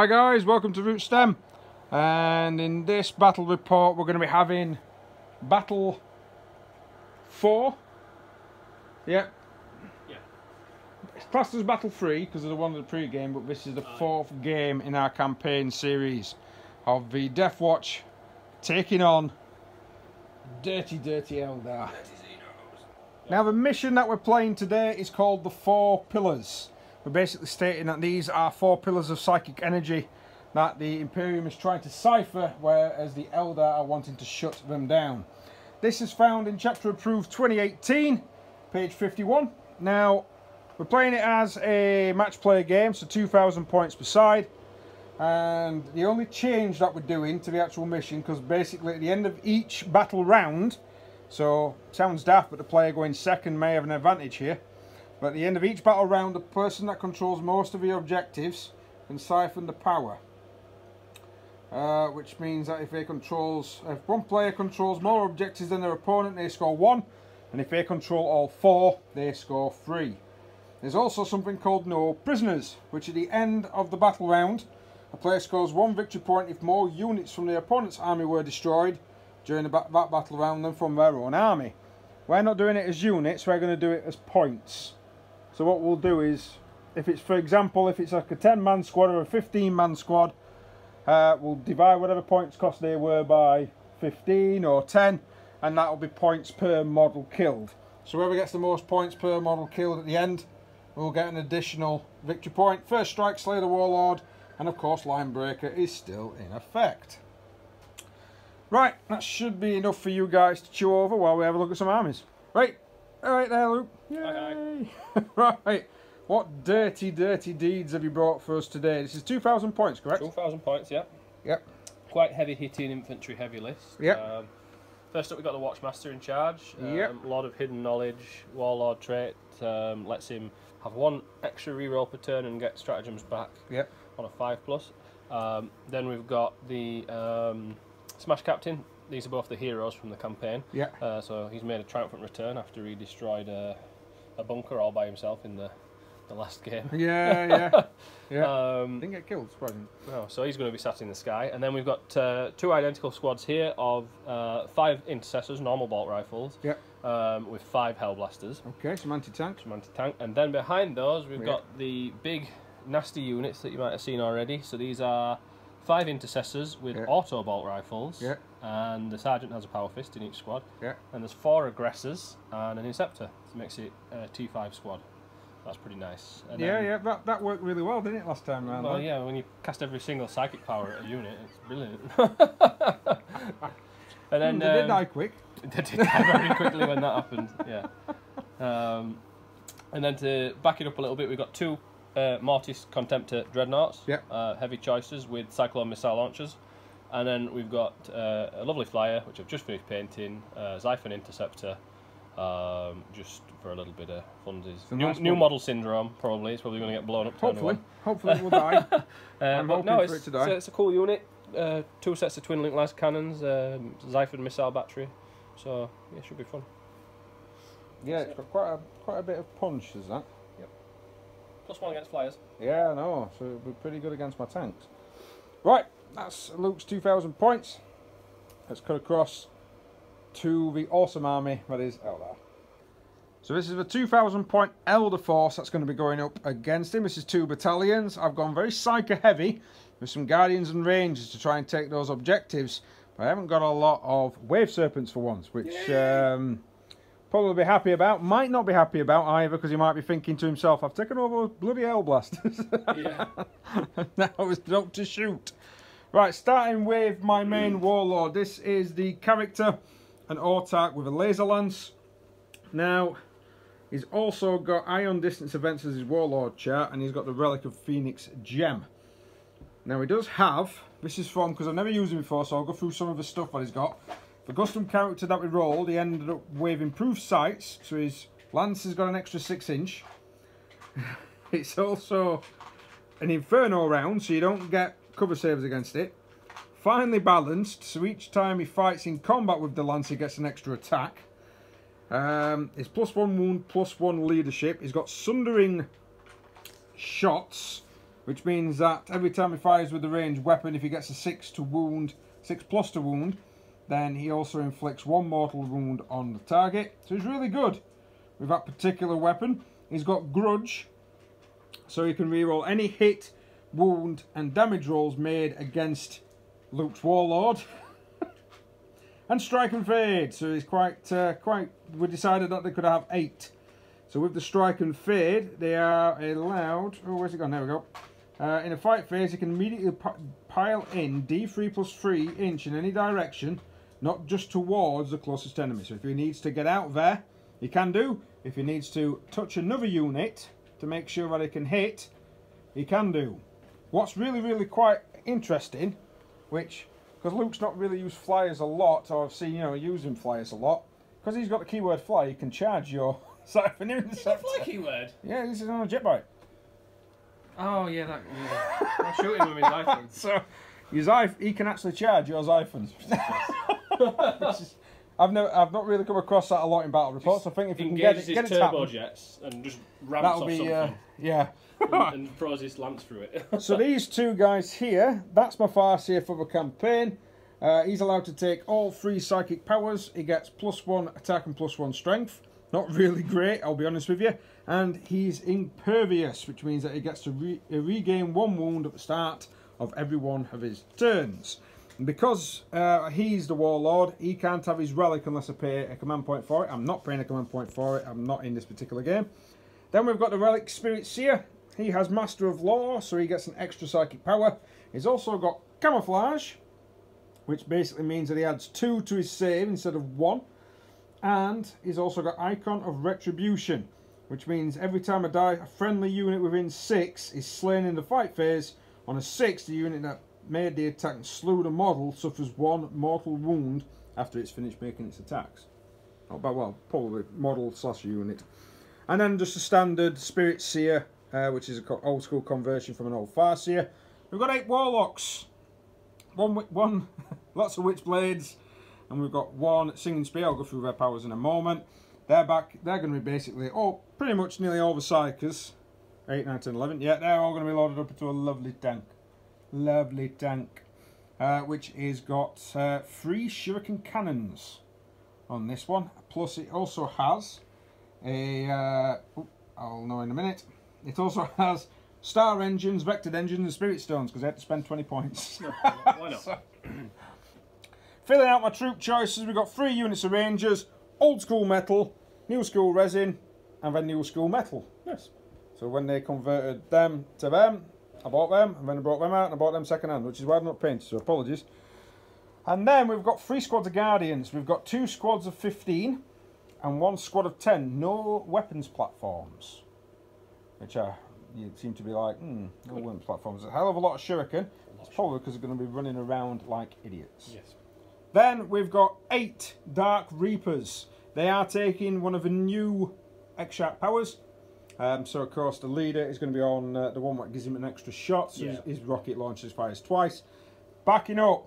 Hi guys, welcome to Root Stem. And in this battle report we're going to be having Battle 4. Yep. Yeah. It's classed as Battle 3 because of the one of the pre-game, but this is the fourth game in our campaign series of the Deathwatch taking on Dirty Dirty Eldar. Now the mission that we're playing today is called the Four Pillars. We're basically stating that these are four pillars of psychic energy that the Imperium is trying to cipher, whereas the Eldar are wanting to shut them down. This is found in Chapter Approved 2018, page 51. Now, we're playing it as a match play game, so 2,000 points per side. And the only change that we're doing to the actual mission, because basically at the end of each battle round, so sounds daft, but the player going second may have an advantage here. But at the end of each battle round, the person that controls most of the objectives can siphon the power. Uh, which means that if they controls, if one player controls more objectives than their opponent, they score one, and if they control all four, they score three. There's also something called no prisoners, which at the end of the battle round, a player scores one victory point if more units from the opponent's army were destroyed during the that battle round than from their own army. We're not doing it as units, we're going to do it as points. So what we'll do is, if it's for example, if it's like a 10 man squad or a 15 man squad, uh, we'll divide whatever points cost they were by 15 or 10, and that'll be points per model killed. So whoever gets the most points per model killed at the end, will get an additional victory point. First strike, slay the warlord, and of course line breaker is still in effect. Right, that should be enough for you guys to chew over while we have a look at some armies. Right, all right there, Luke. Yay. right. What dirty, dirty deeds have you brought for us today? This is 2,000 points, correct? 2,000 points, yeah. Yep. Quite heavy hitting infantry heavy list. Yep. Um, first up, we've got the Watchmaster in charge. Um, Yep. Lord of Hidden Knowledge, Warlord trait. Um, lets him have one extra reroll per turn and get stratagems back Yep. on a 5 plus. Um, then we've got the um, Smash Captain. These are both the heroes from the campaign. Yeah. Uh, so he's made a triumphant return after he destroyed a, a bunker all by himself in the, the last game. Yeah, yeah. Yeah. Um, Didn't get killed, surprising. no, so he's going to be sat in the sky. And then we've got uh, two identical squads here of uh, five intercessors, normal bolt rifles, Yep. um, with five hellblasters, Okay, some anti-tanks. some anti-tank. And then behind those, we've Yeah. got the big nasty units that you might have seen already. So these are five intercessors with Yeah. auto bolt rifles. Yeah. And the sergeant has a power fist in each squad. Yeah. And there's four aggressors and an inceptor. So it makes it a T5 squad. That's pretty nice. And Yeah, then- yeah, that, that worked really well, didn't it, last time round? Well, yeah, when you cast every single psychic power at a unit, it's brilliant. and then they did um, die quick. they did die very quickly when that happened. Yeah. Um, and then to back it up a little bit, we've got two uh, Mortis Contemptor dreadnoughts, Yep. uh, heavy choices with Cyclone missile launchers. And then we've got uh, a lovely flyer, which I've just finished painting, uh, Xiphon Interceptor, um, just for a little bit of funsies. New, nice new model syndrome, probably. It's probably going to get blown up. turn Hopefully. one. Hopefully it will die. Uh, I'm but hoping no, for it's, it to die. a, it's a cool unit. Uh, two sets of twin link laser cannons, um, Xiphon missile battery. So yeah, it should be fun. yeah, it's got quite a, quite a bit of punch, is that? Plus one against flyers. Yeah, I know. So it'll be pretty good against my tanks. Right, that's Luke's 2,000 points. Let's cut across to the awesome army that is Eldar. So this is the 2,000 point Eldar force that's going to be going up against him. This is two battalions. I've gone very psycho heavy with some Guardians and Rangers to try and take those objectives. But I haven't got a lot of Wave Serpents for once, which um, probably be happy about. Might not be happy about either because he might be thinking to himself, I've taken over bloody Hellblasters. Yeah. now it's up to shoot. Right, starting with my main warlord. This is the character, an autarch with a laser lance. Now, he's also got ion distance events as his warlord chart, and he's got the relic of Phoenix gem. Now he does have. This is from because I've never used him before, so I'll go through some of the stuff that he's got. The custom character that we rolled, he ended up with improved sights, so his lance has got an extra six inch. it's also an inferno round, so you don't get cover saves against it. Finely balanced, so each time he fights in combat with the lance, he gets an extra attack. Um, it's plus one wound, plus one leadership. He's got sundering shots, which means that every time he fires with the ranged weapon, if he gets a six to wound, six plus to wound, then he also inflicts one mortal wound on the target. So he's really good with that particular weapon. He's got Grudge, so he can reroll any hit, wound, and damage rolls made against Luke's Warlord. and Strike and Fade, so he's quite, uh, quite. We decided that they could have eight. So with the Strike and Fade, they are allowed. Oh, where's it gone? There we go. Uh, in a fight phase, he can immediately pile in D3 plus 3 inch in any direction, not just towards the closest enemy. So if he needs to get out there, he can do. If he needs to touch another unit to make sure that he can hit, he can do. What's really, really quite interesting, which, because Luke's not really used flyers a lot, or I've seen, you know, using flyers a lot, because he's got the keyword fly, he can charge your Xiphon Interceptor. Fly keyword? Yeah, this is on a jet bike. Oh yeah, that. Yeah. I'll shoot him with his iPhone. So, his Zyf, he can actually charge your I've no, I've not really come across that a lot in battle reports. I think if you can get it, his get it turbojets and just ramps that'll off be something uh, yeah. and, and throws his lance through it. so these two guys here, that's my Farseer for the campaign. Uh, he's allowed to take all three psychic powers. He gets plus one attack and plus one strength. Not really great, I'll be honest with you. And he's impervious, which means that he gets to re regain one wound at the start of every one of his turns. And because uh, he's the Warlord, he can't have his relic unless I pay a command point for it. I'm not paying a command point for it. I'm not in this particular game. Then we've got the Relic Spirit Seer. He has Master of Lore, so he gets an extra psychic power. He's also got Camouflage, which basically means that he adds two to his save instead of one. And he's also got Icon of Retribution, which means every time I die, a friendly unit within six is slain in the fight phase. On a six, the unit that made the attack and slew the model suffers one mortal wound after it's finished making its attacks. Not bad, well, probably model slash unit. And then just a standard Spirit Seer, uh, which is an old school conversion from an old Farseer. We've got eight Warlocks. One, one, lots of Witchblades, and we've got one Singing Spear. I'll go through their powers in a moment. They're back. They're going to be basically, oh, pretty much nearly all the Psykers. 8, 9, 10, 11. Yeah, they're all going to be loaded up into a lovely tank. Lovely tank. Uh, which is got uh, three shuriken cannons on this one. Plus it also has a, uh, oh, I'll know in a minute. It also has star engines, vectored engines and spirit stones because I had to spend 20 points. Why not? so, filling out my troop choices, we've got three units of rangers, old school metal, new school resin, and then new school metal. Yes. So when they converted them to them, I bought them, and then I brought them out, and I bought them second hand, which is why I've not painted, so apologies. And then we've got three squads of Guardians. We've got two squads of 15, and one squad of 10. No weapons platforms. Which are, you seem to be like, hmm, no weapons platforms. A hell of a lot of shuriken. It's probably because they're going to be running around like idiots. Yes. Then we've got eight Dark Reapers. They are taking one of the new Exarch powers. Um, so of course the leader is going to be on uh, the one that gives him an extra shot. So Yeah. his, his rocket launches fires twice. Backing up,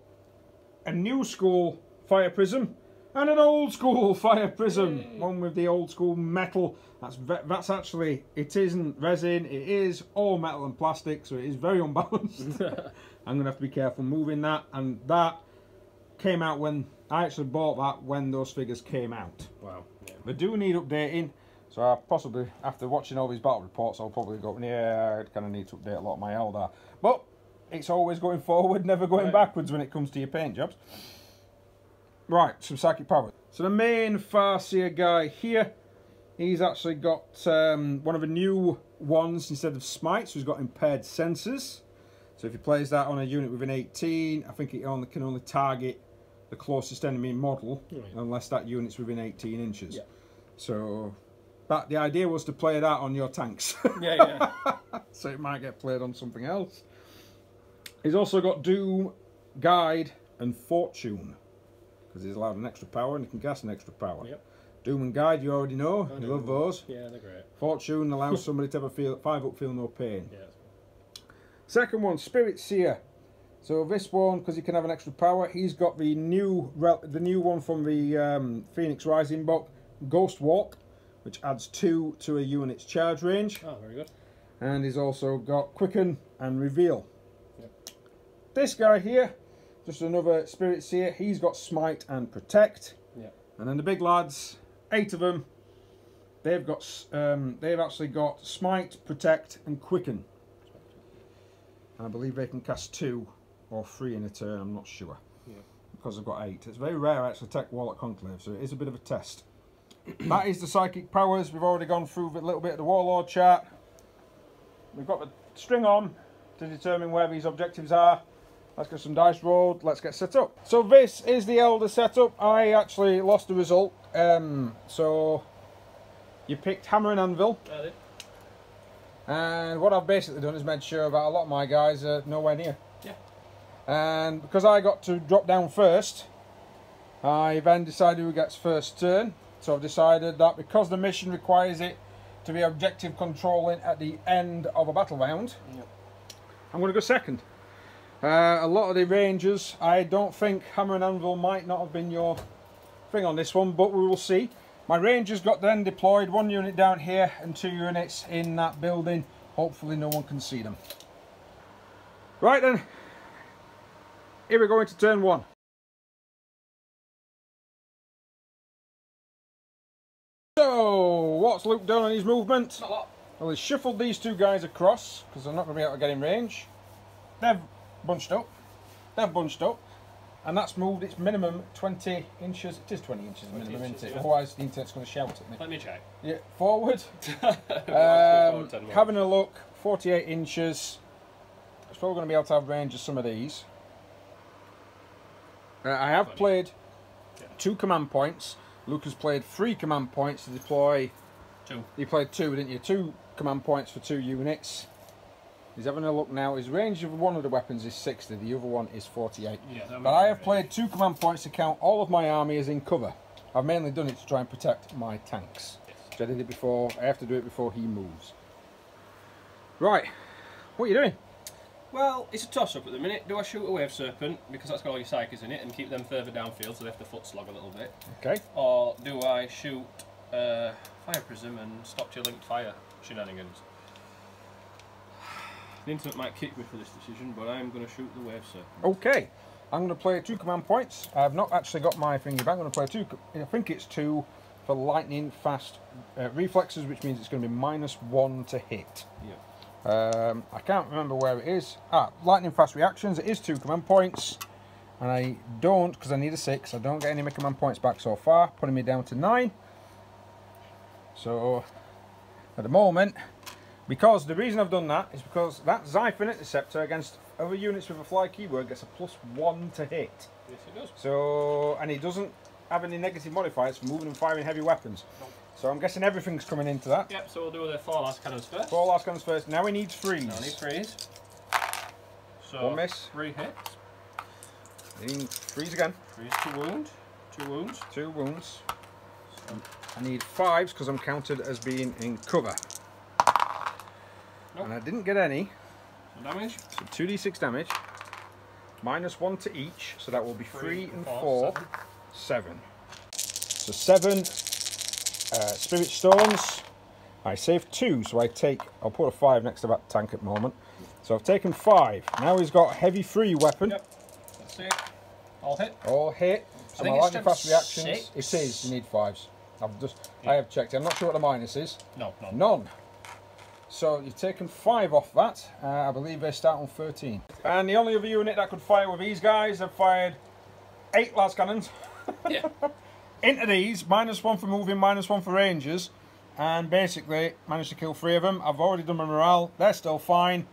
a new school fire prism and an old school fire prism. One with the old school metal. That's that's actually it isn't resin. It is all metal and plastic, so it is very unbalanced. I'm gonna have to be careful moving that. And that came out when I actually bought that when those figures came out. Wow. Yeah. They do need updating, so I possibly, after watching all these battle reports, I'll probably go, yeah, I kind of need to update a lot of my Eldar. But it's always going forward, never going Right. backwards when it comes to your paint jobs. Right, some psychic power. So the main Farseer guy here, he's actually got um, one of the new ones instead of smite, so he's got impaired senses. So if he plays that on a unit within 18, I think it only can only target the closest enemy model, Right. unless that unit's within 18 inches. Yeah. So that the idea was to play that on your tanks. Yeah, yeah. so it might get played on something else. He's also got Doom, Guide, and Fortune. Because he's allowed an extra power and he can cast an extra power. Yep. Doom and Guide, you already know. I You know. love those. Yeah, they're great. Fortune allows somebody to have a feel, five up, feel no pain. Yeah. Second one, Spirit Seer. So this one, because he can have an extra power, he's got the new rel- the new one from the um, Phoenix Rising book, Ghost Walk, which adds two to a unit's charge range. Oh, very good. And he's also got Quicken and Reveal. Yep. This guy here, just another Spirit Seer, he's got Smite and Protect. Yeah. And then the big lads, eight of them, they've got um, they've actually got Smite, Protect, and Quicken. And I believe they can cast two or three in a turn. I'm not sure Yeah. because I've got eight. It's very rare actually to take Warlock Conclave, so it is a bit of a test. That is the psychic powers. We've already gone through a little bit of the Warlord chart. We've got the string on to determine where these objectives are. Let's get some dice rolled. Let's get set up. So this is the Eldar setup. I actually lost the result. Um, so you picked Hammer and Anvil. And what I've basically done is made sure that a lot of my guys are nowhere near. Yeah. And because I got to drop down first, I then decided who gets first turn. So I've decided that because the mission requires it to be objective controlling at the end of a battle round, Yep. I'm going to go second. Uh, a lot of the rangers, I don't think Hammer and Anvil might not have been your thing on this one, but we will see. My rangers got then deployed, one unit down here and two units in that building. Hopefully no one can see them. Right then, here we go into turn one. What's Luke done on his movement? Not a lot. Well, he's shuffled these two guys across because they're not going to be able to get in range. They've bunched up. They've bunched up. And that's moved its minimum 20 inches. It is 20 inches 20 minimum, inches, isn't it? yeah. Otherwise, the internet's going to shout at me. Let me check. Yeah, forward. Um, forward having a look, 48 inches. It's probably going to be able to have range of some of these. Uh, I have Funny. played Yeah. two command points. Luke has played three command points to deploy Two. You played two, didn't you? Two command points for two units. He's having a look now. His range of one of the weapons is 60, the other one is 48. Yeah, But I have right. played two command points to count all of my army as in cover. I've mainly done it to try and protect my tanks. Yes. Which I did it before. I have to do it before he moves. Right. What are you doing? Well, it's a toss up at the minute. Do I shoot a wave serpent because that's got all your psykers in it and keep them further downfield so they have to foot slog a little bit? Okay. Or do I shoot uh, fire prism and stop your linked fire shenanigans? The internet might kick me for this decision, but I'm going to shoot the wave serpent. Okay. I'm going to play two command points. I've not actually got my finger back. I'm going to play two. I think it's two for lightning fast uh, reflexes, which means it's going to be minus one to hit. Yeah. Um, I can't remember where it is. Ah, lightning fast reactions. It is two command points, and I don't because I need a six. I don't get any of my command points back so far, putting me down to nine. So at the moment, because the reason I've done that is because that Xiphon Interceptor against other units with a fly keyword gets a plus one to hit. Yes, it does. So and he doesn't have any negative modifiers for moving and firing heavy weapons. So I'm guessing everything's coming into that. Yep, so we'll do the four las cannons first. Four last guns first. Now we need freeze. Now I need freeze. So One miss. three hits. Freeze again. Freeze two wound. Two wounds. Two wounds. So, I need fives because I'm counted as being in cover. Nope. And I didn't get any. so damage. So 2d6 damage. Minus one to each. So that will be three, and four. seven. Seven. So seven uh, spirit stones. I save two, so I take. I'll put a five next to that tank at the moment. So I've taken five. Now he's got heavy free weapon. Yep. That's it. All hit. All hit. So my lightning fast reactions. six. It is. You need fives. I've just. I have checked. I'm not sure what the minus is. No, no. None. So you've taken five off that. Uh, I believe they start on 13. And the only other unit that could fire with these guys have fired eight las cannons Yeah. into these. Minus one for moving, minus one for rangers. And basically managed to kill three of them. I've already done my morale. They're still fine.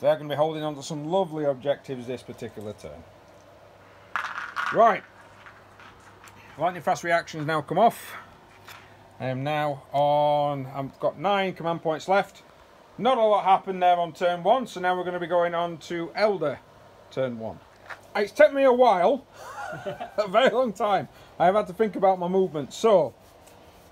They're going to be holding on to some lovely objectives this particular turn. Right. Lightning fast reactions now come off. I am now on. I've got nine command points left. Not a lot happened there on turn one, so now we're going to be going on to Eldar turn one. It's taken me a while, a very long time. I've had to think about my movement. So,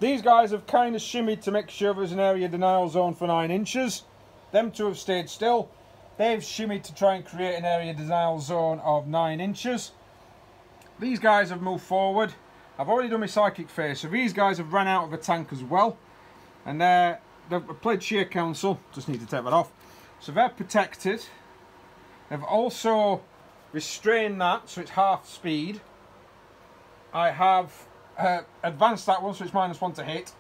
these guys have kind of shimmied to make sure there's an area denial zone for nine inches. Them two have stayed still. They've shimmied to try and create an area denial zone of nine inches. These guys have moved forward. I've already done my psychic phase, so these guys have ran out of a tank as well. And they're they've played seer council. Just need to take that off. So they're protected. They've also restrained that, so it's half speed. I have uh, advanced that one, so it's minus one to hit.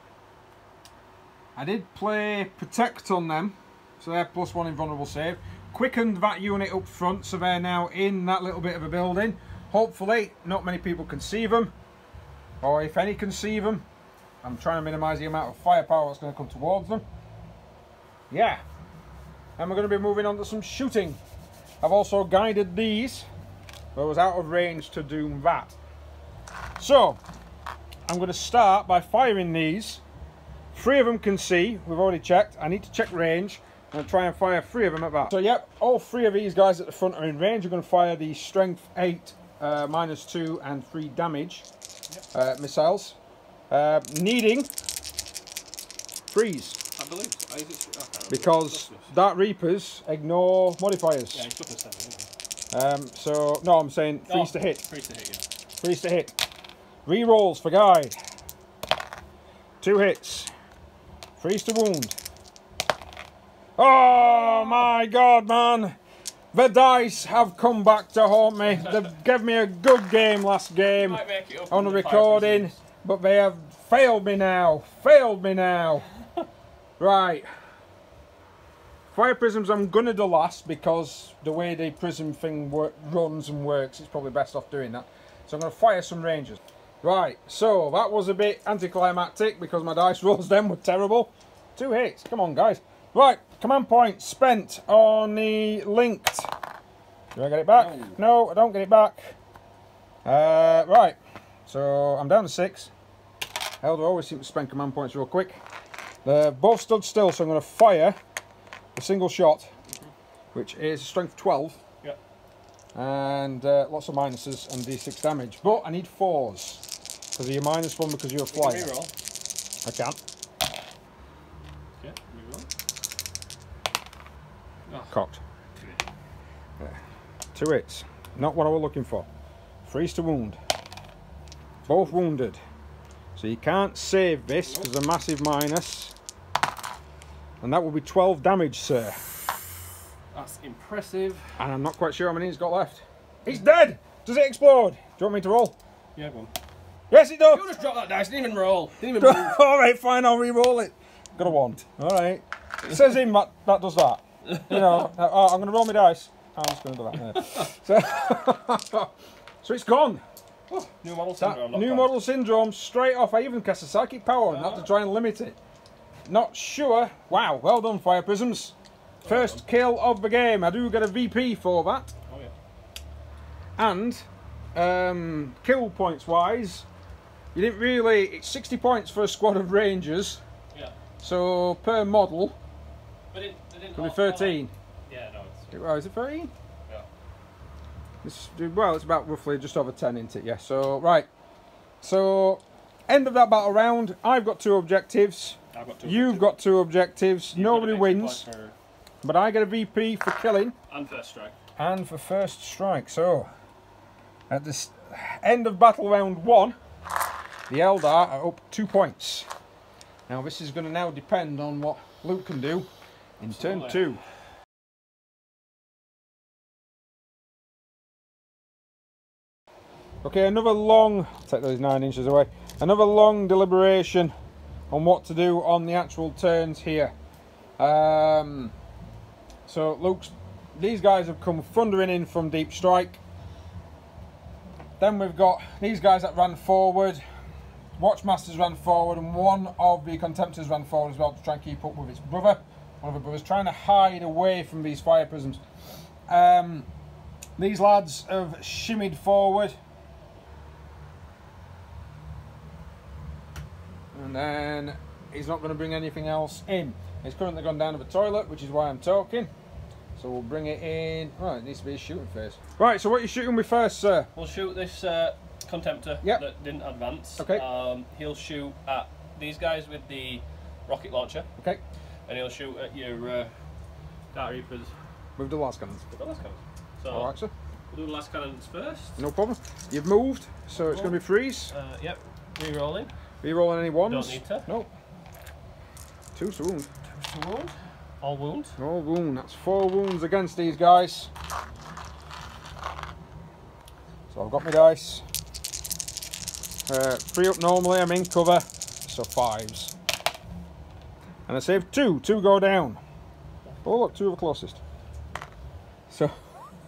I did play protect on them, so they're plus one invulnerable save. Quickened that unit up front, so they're now in that little bit of a building. Hopefully, not many people can see them, or if any can see them. I'm trying to minimise the amount of firepower that's going to come towards them. Yeah. And we're going to be moving on to some shooting. I've also guided these, but I was out of range to do that. So, I'm going to start by firing these. Three of them can see, we've already checked. I need to check range and try and fire three of them at that. So, yep, all three of these guys at the front are in range. We're going to fire the strength 8, uh, minus 2 and 3 damage uh, missiles. Uh, needing freeze I believe so. Is it, because. Dark Reapers ignore modifiers. Yeah, seven, isn't it? Um, so, no, I'm saying freeze Oh, to hit. Freeze to hit, yeah. Freeze to hit. Rerolls for guide. Two hits. Freeze to wound. Oh my god, man. The dice have come back to haunt me. They've given me a good game last game Might make it up on the recording, percent. but they have failed me now. Failed me now. right. Fire prisms I'm gonna do last because the way the prism thing work, runs and works, it's probably best off doing that. So I'm gonna fire some rangers. Right, so that was a bit anticlimactic because my dice rolls then were terrible. Two hits, come on guys. Right, command point spent on the linked. Do I get it back? No. No, I don't get it back. Uh, right, so I'm down to six. Eldar always seems to spend command points real quick. They're both stood still, so I'm going to fire a single shot, which is a strength 12, Yeah. and uh, lots of minuses and d6 damage. But I need fours, because you're minus one because you're a You can flyer. reroll. I can. Yeah, reroll. Oh, Cocked. two hits. Two hits. Not what I was looking for. Freeze to wound. Both wounded. So you can't save this because a massive minus. And that will be 12 damage, sir. That's impressive. And I'm not quite sure how many he's got left. He's dead! Does it explode? Do you want me to roll? Yeah, go on. Yes, it does! You just dropped that dice, didn't even roll. Didn't even move. Alright, fine, I'll re-roll it. Got a one. Alright. It says in that, that does that. You know, uh, oh, I'm going to roll my dice. I'm just going to do that. So, so it's gone. Oh, new model syndrome. not new bad. model syndrome straight off. I even cast a psychic power on that to try and limit it. Not sure. Wow, well done, Fire Prisms. First kill of the game. I do get a VP for that. Oh, yeah. And um, kill points wise, you didn't really. It's 60 points for a squad of Rangers. Yeah. So per model, But it, be 13. Yeah, no, it's. Oh, is it 13? Yeah. Well, it's about roughly just over 10, isn't it? Yeah, so, right. So, end of that battle round. I've got two objectives. I've got two. You've got two objectives. You've Nobody wins. for- But I get a VP for killing And first strike. and for first strike. So, at this end of battle round one, the Eldar are up two points. Now, this is going to now depend on what Luke can do in turn two. Okay, another long, take those nine inches away, another long deliberation on what to do on the actual turns here. Um, so, Luke's, these guys have come thundering in from deep strike. Then we've got these guys that ran forward. Watchmasters ran forward, and one of the contemptors ran forward as well to try and keep up with his brother. One of the brothers trying to hide away from these fire prisms. Um, these lads have shimmied forward. And then he's not going to bring anything else in. He's currently gone down to the toilet, which is why I'm talking. So we'll bring it in. Right, it needs to be a shooting phase. Right, so what are you shooting with first, sir? We'll shoot this uh, contemptor Yep. that didn't advance. Okay. Um, he'll shoot at these guys with the rocket launcher, Okay, and he'll shoot at your uh, Dark Reapers. move the las cannons. with the las cannons. So All right, sir. we'll do the last cannons first. No problem. You've moved, so it's going to be freeze. Uh, yep. Re-rolling. Are you rolling any ones? Don't need to. Nope. Two to wound. Two wound. All wound. All wound. That's four wounds against these guys. So I've got my dice. Uh, three up normally, I'm in cover, so fives. And I saved two, two go down. Oh look, two of the closest. So,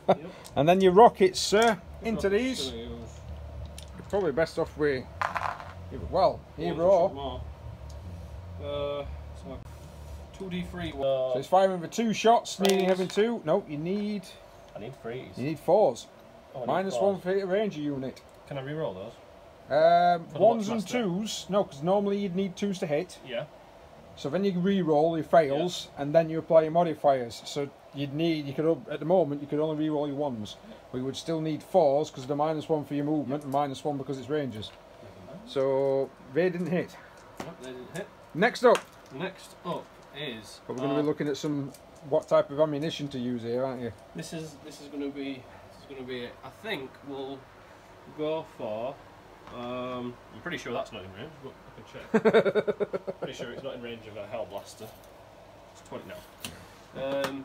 and then your rockets uh, into these. we? You're probably best off with, well, One or. Uh, so two D three. So it's firing for two shots, needing having two. No, you need, I need threes. you need fours. Oh, I need Minus four. one for a ranger unit. Can I re-roll those? Um, ones and twos, no, because normally you'd need twos to hit. Yeah. So then you re-roll your fails, and then you apply your modifiers. So you'd need, you could at the moment you could only re-roll your ones. We would still need fours because the minus one for your movement and minus one because it's ranges. So they didn't hit. Nope, they didn't hit. Next up, Next up is. but we're going to be looking at some what type of ammunition to use here, aren't you? This is this is going to be this is going to be. I think we'll go for. Um, I'm pretty sure that's not in range, but can check. pretty sure it's not in range of a hell blaster. It's 20 now. Um,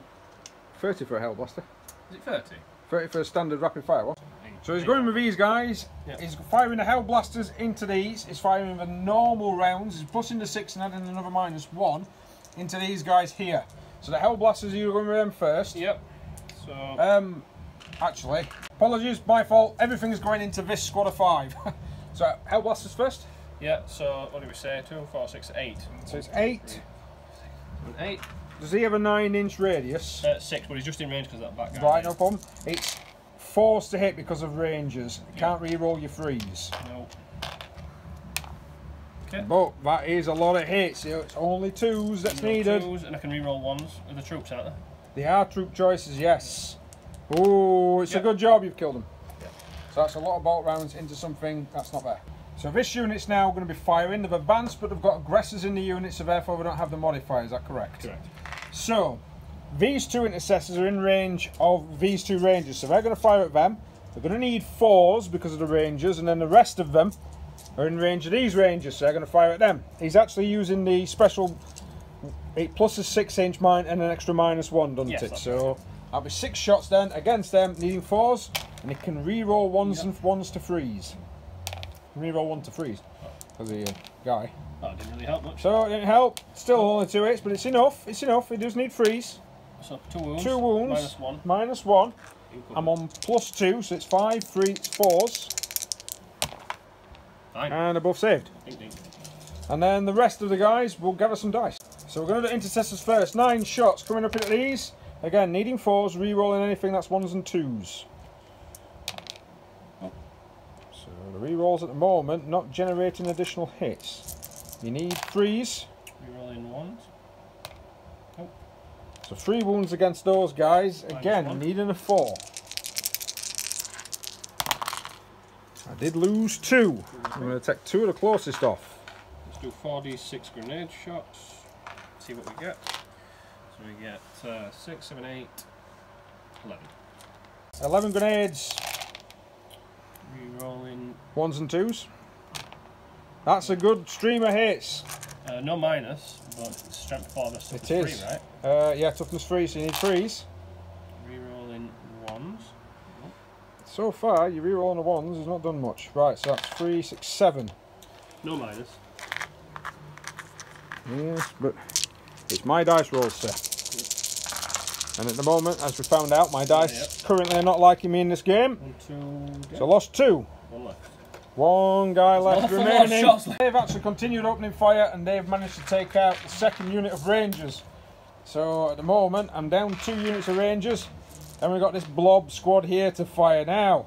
Thirty for a hellblaster. is it 30? Thirty for a standard rapid fire. What? So he's going with these guys. Yeah. He's firing the hell blasters into these. He's firing the normal rounds. He's plusing the six and adding another minus one into these guys here. So the hell blasters, you're going with them first. Yep. So Um, actually, apologies, my fault. Everything's going into this squad of five. so hell blasters first. Yeah. So what do we say? Two, four, six, eight. So it's eight. And eight. Does he have a nine-inch radius? Uh, six, but he's just in range because that back guy. Right, no problem. It's forced to hit because of ranges. Can't re-roll your threes. No. Okay. But that is a lot of hits. It's only twos that's No needed. twos, and I can re-roll ones with the troops, aren't they? They are troop choices, yes. Oh, it's Yeah. a good job you've killed them. Yeah. So that's a lot of bolt rounds into something that's not there. So this unit's now going to be firing. They've advanced, but they've got aggressors in the unit, so therefore we don't have the modifier. Is that correct? Correct. So these two intercessors are in range of these two rangers, so they're going to fire at them. They're going to need fours because of the rangers, and then the rest of them are in range of these rangers, so they're going to fire at them. He's actually using the special eight plus a six inch mine and an extra minus one, doesn't Yes, it? So that'll be six shots then against them, needing fours, and it can re-roll ones Yep. and ones to freeze. Re-roll one to freeze for the uh, guy. Oh, didn't really help much. So it didn't help. Still only two hits, but it's enough. It's enough. It does need freeze. So two wounds. Two wounds. Minus one. Minus one. I'm on plus two, so it's five, three, it's fours, Fine. and they're both saved. Ding, ding. And then the rest of the guys will gather some dice. So we're going to do intercessors first. Nine shots coming up at these. Again, needing fours, re-rolling anything that's ones and twos. So the re-rolls at the moment, not generating additional hits. You need threes. Re-rolling ones. So three wounds against those guys. Minus Again, one. needing a four. I did lose two. I'm going to take two of the closest off. Let's do 4d6 grenade shots. See what we get. So we get uh, 6, 7, 8, 11. 11 grenades, Re-rolling. ones and twos. That's a good stream of hits. Uh, no minus, but strength 4 versus It toughness is. 3, right? Uh, yeah, toughness three, so you need threes. Re-rolling ones. So far, your reroll on the ones has not done much. Right, so that's three, six, seven. No minus. Yes, but it's my dice roll, sir. And at the moment, as we found out, my dice currently are not liking me in this game. One, two, So I lost two. one left. One guy left remaining. They've actually continued opening fire and they've managed to take out the second unit of Rangers. So at the moment, I'm down two units of Rangers. And we've got this blob squad here to fire now.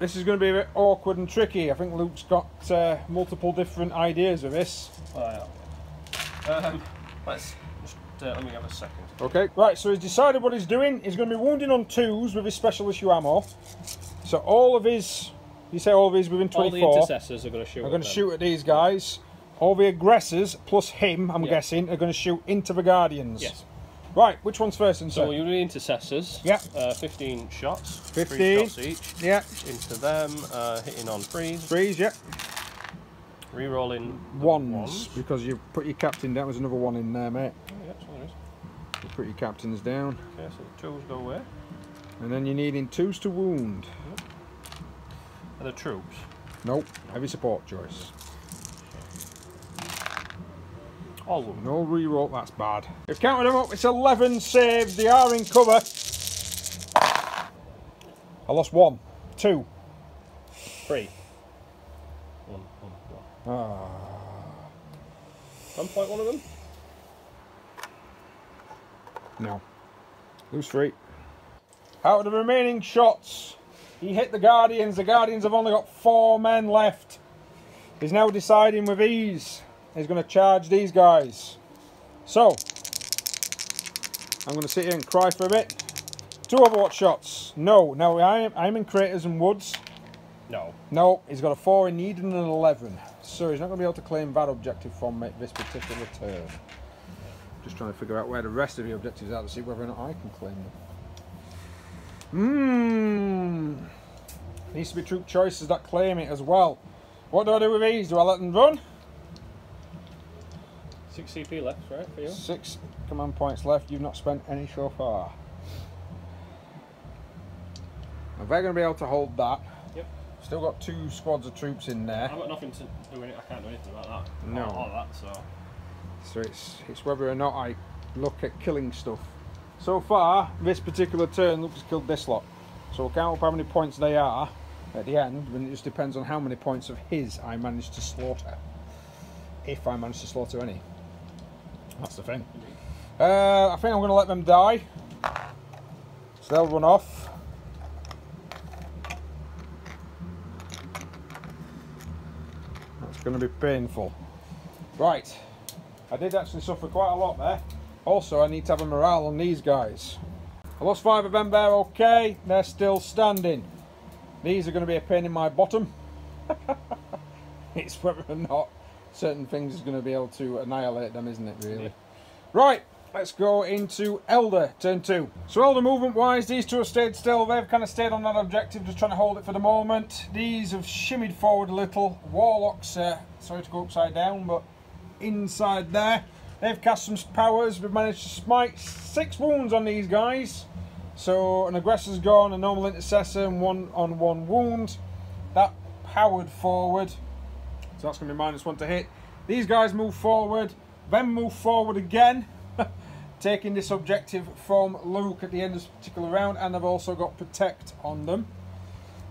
This is going to be a bit awkward and tricky. I think Luke's got uh, multiple different ideas of this. Oh, yeah. Um, let's just, uh, let me have a second. Okay, right, so he's decided what he's doing. He's going to be wounding on twos with his special issue ammo. So all of his, you say all of his within 24. All the 24. intercessors are going to shoot. are going to shoot at these guys. All the aggressors, plus him, I'm Yeah. guessing, are going to shoot into the Guardians. Yes. Right, which one's first and So so? you do intercessors. Yeah. Uh, 15 shots. 15. Three shots each Yeah, into them, uh, hitting on freeze. freeze, yeah. Re-rolling the ones, because you put your captain down. There's another one in there, mate. Oh, yeah, so there is. You put your captains down, Okay, so the tools go away. and then you're needing twos to wound. And the troops. Nope, heavy support choice. All of them. No reroll, that's bad. We've counted them up, it's 11 saves, they are in cover. I lost one, two. Three. One, one, one. Ah. One point one of them. No. Loose three. Out of the remaining shots, he hit the Guardians. The Guardians have only got four men left. He's now deciding with ease. He's going to charge these guys. So, I'm going to sit here and cry for a bit. Two Overwatch shots. No. Now, I am, I'm in Craters and Woods. No. No, he's got a 4 in need and an 11. So he's not going to be able to claim that objective from this particular turn. Just trying to figure out where the rest of the objectives are to see whether or not I can claim them. Mmm. Needs to be troop choices that claim it as well. What do I do with these? Do I let them run? Six CP left, right, for you? Six command points left. You've not spent any so far. Now they're going to be able to hold that. Yep. Still got two squads of troops in there. I've got nothing to do any, I can't do anything about that. No. All, all that, so. So it's it's whether or not I look at killing stuff. So far, this particular turn looks killed this lot. So we'll count up how many points they are at the end, and it just depends on how many points of his I manage to slaughter. If I manage to slaughter any. That's the thing. Uh, I think I'm going to let them die. So they'll run off. That's going to be painful. Right. I did actually suffer quite a lot there. Also, I need to have a morale on these guys. I lost five of them there, okay. They're still standing. These are going to be a pain in my bottom. it's whether or not certain things is going to be able to annihilate them, isn't it, really? Yeah. Right, let's go into Eldar, turn two. So Eldar movement-wise, these two have stayed still. They've kind of stayed on that objective, just trying to hold it for the moment. These have shimmied forward a little. Warlocks, uh, sorry to go upside down, but inside there. They've cast some powers. We've managed to smite six wounds on these guys. So an aggressor's gone, a normal intercessor, and one on one wound. That powered forward. So that's going to be minus one to hit. These guys move forward, then move forward again, taking this objective from Luke at the end of this particular round, and I've also got protect on them.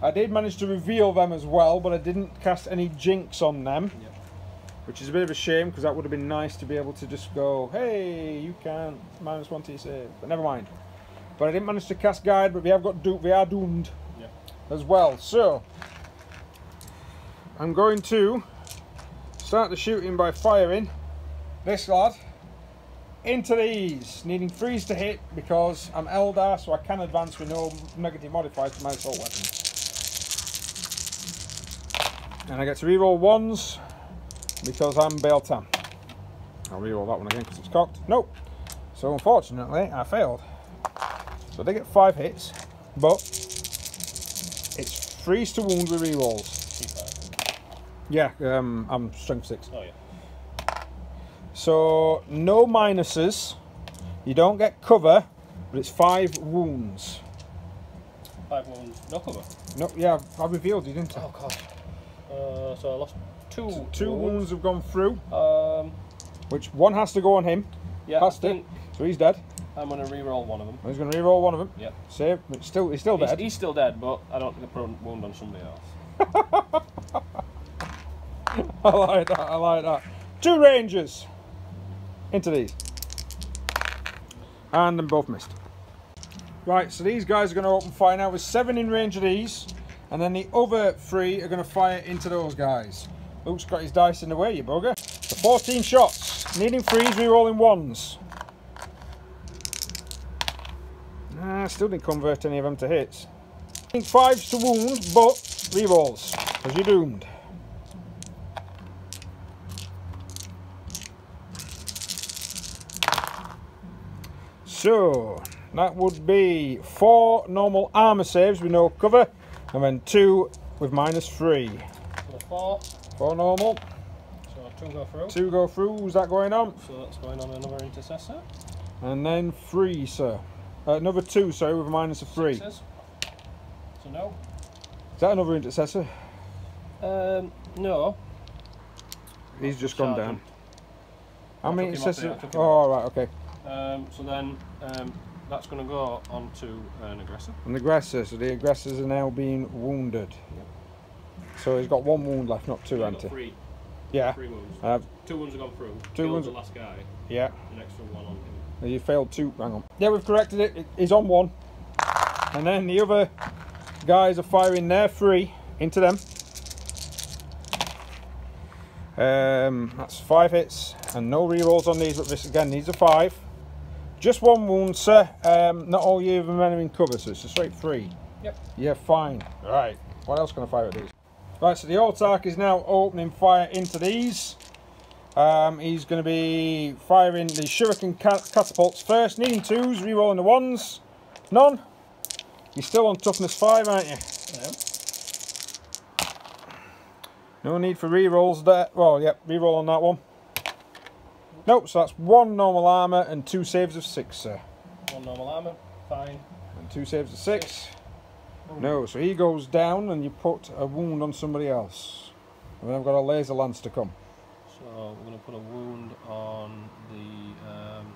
I did manage to reveal them as well, but I didn't cast any jinx on them Yep. Which is a bit of a shame because that would have been nice to be able to just go, hey, you can't minus one to your save, but never mind. But I didn't manage to cast guide, but we have got do- we are doomed Yeah. as well. So I'm going to start the shooting by firing this lad into these, needing threes to hit because I'm Eldar, so I can advance with no negative modifiers to my assault weapon. And I get to reroll ones because I'm Biel-Tan. I'll re-roll that one again because it's cocked. Nope. So unfortunately, I failed. So they get five hits, but it's freeze to wound with rerolls. C5. Yeah, um, I'm strength six. Oh, yeah. So no minuses. You don't get cover, but it's five wounds. Five wounds, no cover. No, yeah, I revealed you, didn't I? Oh, gosh. Uh, so I lost two. Two wounds have gone through, Um, which one has to go on him. yeah, it. think So he's dead. I'm going to re-roll one of them. He's going to re-roll one of them. Yep. Save. But still, he's still He's, dead. he's still dead, but I don't think a wound on somebody else. I like that. I like that. Two rangers into these, and them both missed. Right, so these guys are going to open fire now with seven in range of these, and then the other three are going to fire into those guys. Luke's got his dice in the way, you bugger. So 14 shots, needing threes, re-rolling ones. Nah, still didn't convert any of them to hits. Fives to wound, but re-rolls, because you're doomed. So that would be four normal armor saves with no cover, and then two with minus three. So four. Four normal. Two go through. Two go through. Who's that going on? So that's going on another intercessor. And then three, sir. Uh, another two, sorry, with a minus of three. Sixes. So no. Is that another intercessor? Um, no. He's just gone down. How I many took him off intercessors? there, I took him Oh, right, okay. Um, so then um, that's going to go on to an aggressor. An aggressor, so the aggressors are now being wounded. So he's got one wound left, not two, He's hasn't he? three, Yeah. three wounds. Uh, Two wounds have gone through. Two Killed wounds- the last guy. yeah. An extra one on him. You failed two. Hang on. Yeah, we've corrected it. He's on one. And then the other guys are firing their three into them. Um, that's five hits and no rerolls on these, but this again needs a five. Just one wound, sir. Um, not all your men are in cover, so it's a straight three. Yep. Yeah, fine. Right. What else can I fire at these? Right, so the Autarch is now opening fire into these. Um, he's going to be firing the shuriken ca- catapults first, needing twos, re-rolling the ones. None. You're still on toughness five, aren't you? Yeah. No need for re-rolls there. Well, yep, re-roll on that one. Nope, so that's one normal armour and two saves of six, sir. One normal armor. Fine. And two saves of six. No, so he goes down and you put a wound on somebody else. And then I've got a laser lance to come. So we're going to put a wound on the. Um,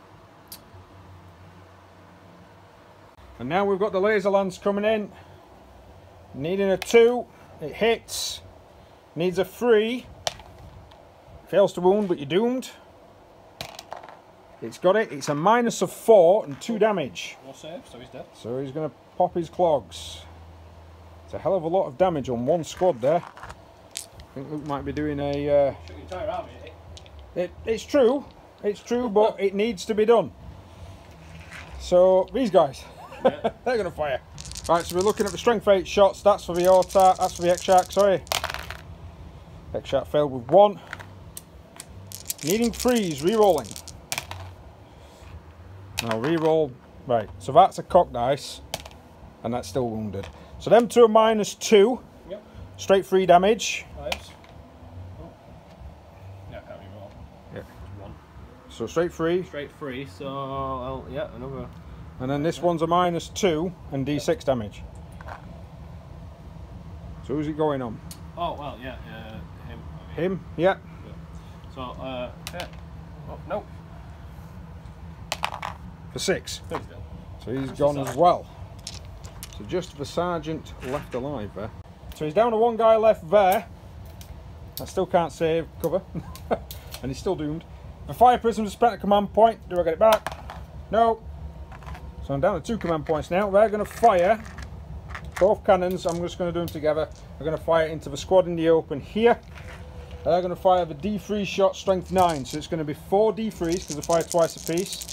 And now we've got the laser lance coming in. Needing a two. It hits. Needs a three. Fails to wound, but you're doomed. It's got it. It's a minus of four and two damage. no save, so he's dead. So he's going to pop his clogs. It's a hell of a lot of damage on one squad there. I think Luke might be doing a. Uh, Shoot your entire army. it, it's true. It's true, but it needs to be done. So these guys, Yeah. they're going to fire. Right, so we're looking at the strength 8 shots. That's for the Autar, that's for the Exarch, sorry. Exarch failed with one. Needing freeze, re-rolling. Now re-roll, right, so that's a cock dice, and that's still wounded. So them two are minus two, Yep. straight three damage. Fives. Oh. Yeah, can't re-roll. Yeah. One. So straight three, Straight free, so yeah, another. and then this one's a minus two and d6 damage. So who's it going on? Oh, well, yeah, uh, him. Him? Yeah. So, uh, yeah. Oh, no. For six. So he's gone as well. So just the sergeant left alive there. So he's down to one guy left there. I still can't save cover. and he's still doomed. The fire prisms spent a command point. Do I get it back? No. So I'm down to two command points now. They're going to fire both cannons. I'm just going to do them together. They're going to fire into the squad in the open here. They're going to fire the D3 shot, strength 9. So it's going to be four D3s because they fire twice a piece.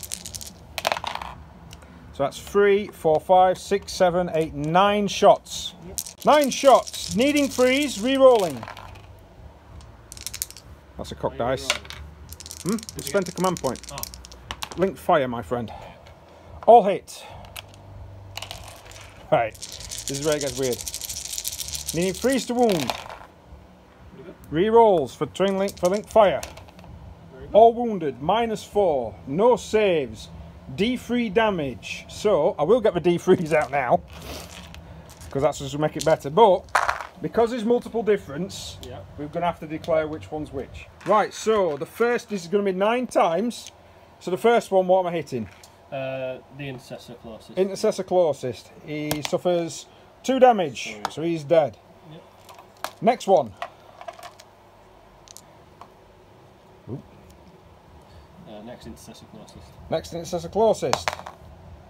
So that's three, four, five, six, seven, eight, nine shots. Nine shots. Needing freeze, re-rolling. That's a cock Why are you dice. Hmm? It spent a command point. Oh. Link fire, my friend. All hit. Right. This is where it gets weird. Needing freeze to wound. Re-rolls for twin link for link fire. All wounded, minus four. No saves. D3 damage. So, I will get the D3s out now. Because that's just to make it better. But, because there's multiple difference, Yeah. we're going to have to declare which one's which. Right, so the first is going to be nine times. So the first one, what am I hitting? Uh, the intercessor closest. Intercessor closest. He suffers two damage, so he's dead. Yep. Next one. Next intercessor closest. Next intercessor closest.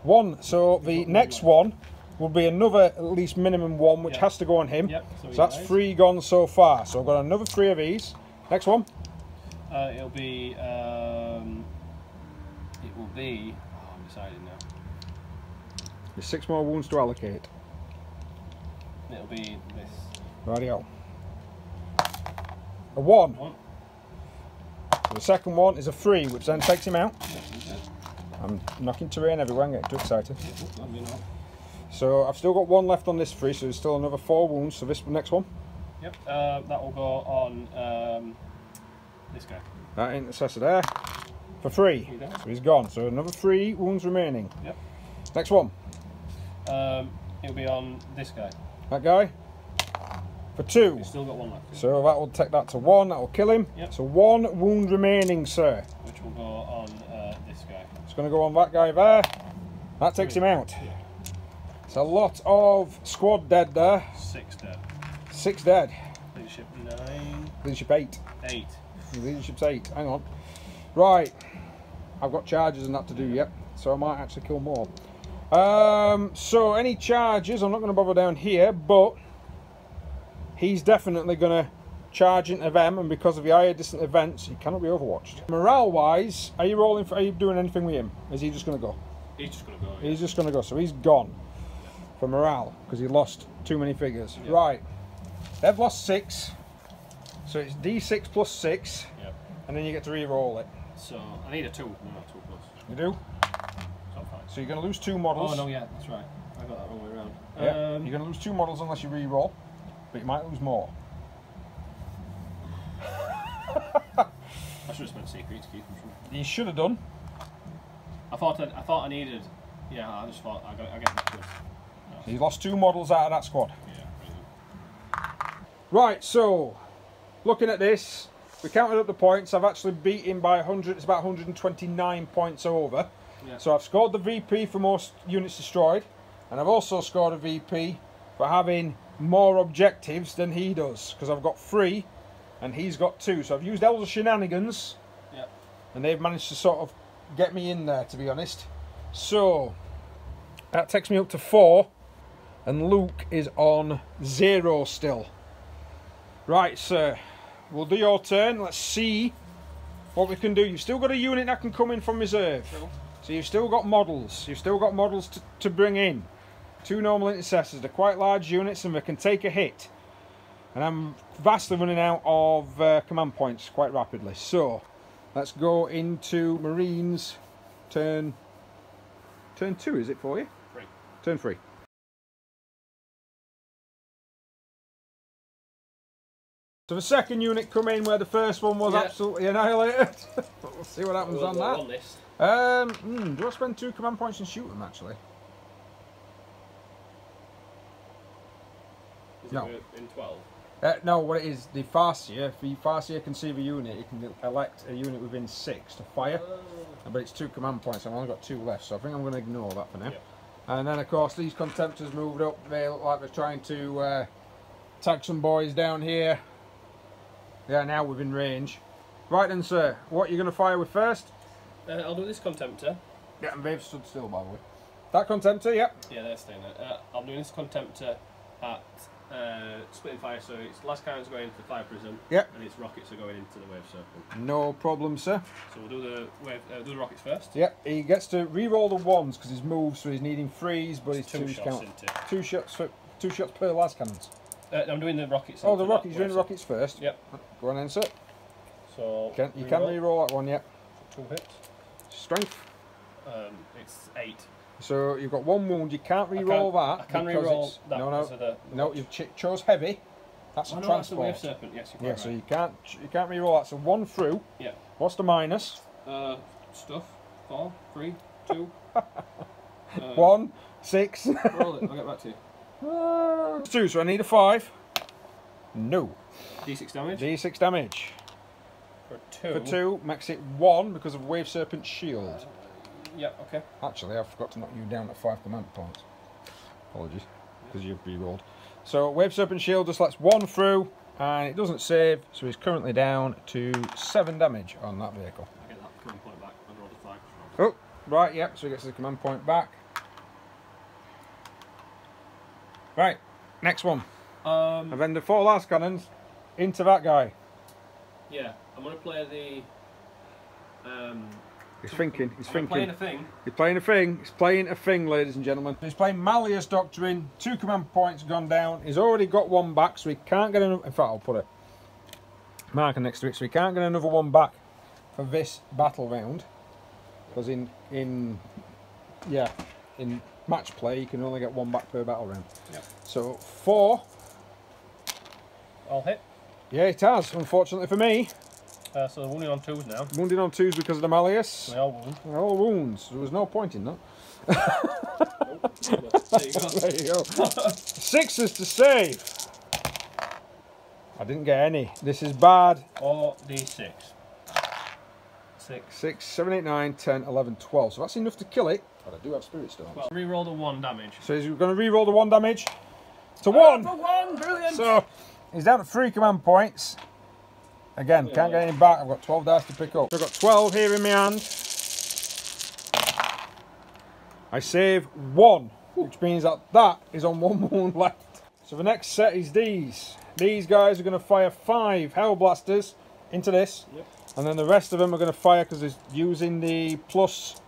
One. So the next one will be another at least minimum one, which Yeah. has to go on him. Yep. So, So that's dies. three gone so far. So I've got another three of these. Next one. Uh, it'll be. Um, it will be. Oh, I'm deciding now. There's six more wounds to allocate. It'll be this Radio. A one. one. So the second one is a three, which then takes him out. Yep, he's dead. I'm knocking terrain everywhere. I'm getting too excited. Yep, let me know. So I've still got one left on this three, so there's still another four wounds. So this next one. Yep. Uh, that will go on. Um, this guy. That intercessor there. For three. So he's gone. So another three wounds remaining. Yep. Next one. Um, it'll be on this guy. That guy. For two. Still got one left, So that will take that to one. That will kill him. Yep. So one wound remaining, sir. which will go on uh, this guy. It's going to go on that guy there. That takes him out. Yeah. It's a lot of squad dead there. Six dead. Six dead. Leadership nine, Leadership eight. eight. Leadership's eight. Hang on. Right. I've got charges and that to do yet, so I might actually kill more. Um, so any charges, I'm not going to bother down here, but he's definitely going to charge into them, and because of the higher distant events, he cannot be overwatched. Morale-wise, are you rolling? For, are you doing anything with him? Is he just going to go? He's just gonna go. Yeah. He's just going to go. So he's gone for morale because he lost too many figures. Yeah. Right. They've lost six. So it's D6 plus six, Yep. and then you get to re-roll it. So I need a two, no, two plus. You do? So fine. So you're going to lose two models. Oh no, yeah, that's right. I got that wrong way around. Yeah. Um, you're going to lose two models unless you re-roll, but you might lose more. I should have spent secret to keep them from. You should have done. I thought I, I thought I needed. Yeah, I just thought I got I get the plus. No. You lost two models out of that squad. Yeah. really. Right, so looking at this, we counted up the points. I've actually beat him by 100. It's about 129 points over. Yeah. So I've scored the VP for most units destroyed, and I've also scored a VP for having more objectives than he does because I've got three, and he's got two. So I've used Eldar Shenanigans, Yeah. and they've managed to sort of get me in there, to be honest. So that takes me up to four, and Luke is on zero still. Right, sir. We'll do your turn. Let's see what we can do. You've still got a unit that can come in from reserve. Cool. So you've still got models. You've still got models to, to bring in. Two normal intercessors. They're quite large units and they can take a hit. And I'm vastly running out of uh, command points quite rapidly. So let's go into Marines. Turn. Turn two, is it for you? Three. Turn three. So the second unit come in where the first one was Yeah. absolutely annihilated. we'll see what happens We'll- on we'll that. this. Um, hmm, do I spend two command points and shoot them actually? No. in twelve? Uh, no, what it is, the Farseer, if the Farseer can see the unit, it can elect a unit within six to fire. But it's two command points, I've only got two left, so I think I'm going to ignore that for now. Yeah. And then, of course, these Contemptors moved up. They look like they're trying to uh, tag some boys down here. They are now within range. Right then, sir, what are you going to fire with first? Uh, I'll do this contemptor. Yeah, and they've stood still, by the way. That Contemptor, yep. Yeah, they're staying there. Uh, I'm doing this contemptor at uh, splitting fire, so it's las cannons going into the fire prism, Yep. and its rockets are going into the wave serpent. No problem, sir. So we'll do the wave, uh, do the rockets first. Yep, he gets to re-roll the ones because he's moved, so he's needing threes, but he's Two two shots. Two shots for two shots per las cannons. Uh, I'm doing the rockets. Oh, the rockets. You're doing the rockets first. Yep. Go on then, sir. So Can, you can reroll. re-roll that one. Yep. two hits. Strength. Um, it's eight. So you've got one wound. You can't re-roll that. I can re-roll that No, no, the, the no. You've ch- chose heavy. That's Oh, a no, that's transport. wave serpent. Yes, yeah, quite so you can't you can't re-roll that. So one through. Yeah. What's the minus? Uh, stuff. Four, three, two. uh, One, six. Roll it. I'll get back to you. Uh, two. So I need a five. No. D6 damage D6 damage. for two. For two makes it one because of Wave Serpent Shield. Yeah. Okay. Actually, I forgot to knock you down at five command points. Apologies, because you've re-rolled. So Wave Serpent Shield just lets one through, and it doesn't save, so he's currently down to seven damage on that vehicle. I get that command point back. I rolled a five. Oh, right, yep. So he gets the command point back. Right, next one. Um. And then the four las cannons into that guy. Yeah. I'm gonna play the. Um. He's thinking. He's I'm thinking. playing a thing. He's playing a thing. He's playing a thing, ladies and gentlemen. He's playing Malleus Doctrine. Two command points gone down. He's already got one back, so he can't get another. In fact, I'll put a marker next to it, so he can't get another one back for this battle round. Because in in yeah in match play, you can only get one back per battle round. Yep. So four. I'll hit. Yeah, it has. Unfortunately for me. Uh, so they're wounded on twos now. Wounded on twos because of the malleus. They all wound. They're all wounds. There was no point in that. There you go. There you go. Sixes to save. I didn't get any. This is bad. Or D6. Six. 6, 7, 8, 9, 10, 11, 12. So that's enough to kill it. But I do have spirit stones. Well, reroll the one damage. So he's going to re-roll the one damage to one. For one, brilliant. So he's down to three command points. Again, can't get any back. I've got 12 dice to pick up. So I've got 12 here in my hand. I save one, which means that that is on one wound left. So the next set is these. These guys are going to fire five Hellblasters into this. Yep. And then the rest of them are going to fire because it's using the plus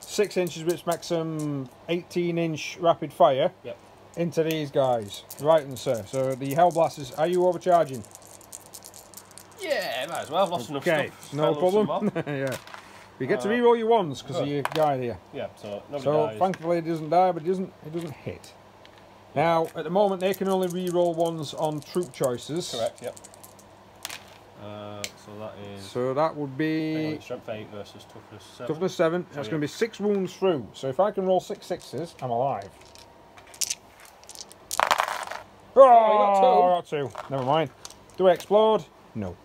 six inches, which makes them 18 inch rapid fire Yep. into these guys. Right and sir. So the Hellblasters, are you overcharging? Yeah, might as well. Lost enough Okay, stuff. no problem. yeah. You get to Uh, re-roll your ones because of your guide here. Yeah, so nobody So dies. thankfully it doesn't die, but it doesn't it doesn't hit. Now at the moment they can only re-roll ones on troop choices. Correct, yep. Uh, so that is So that would be on, strength 8 versus toughness 7. toughness seven. That's yeah. going to be six wounds through. So if I can roll six sixes, I'm alive. Oh, got I got two. Never mind. Do I explode? No.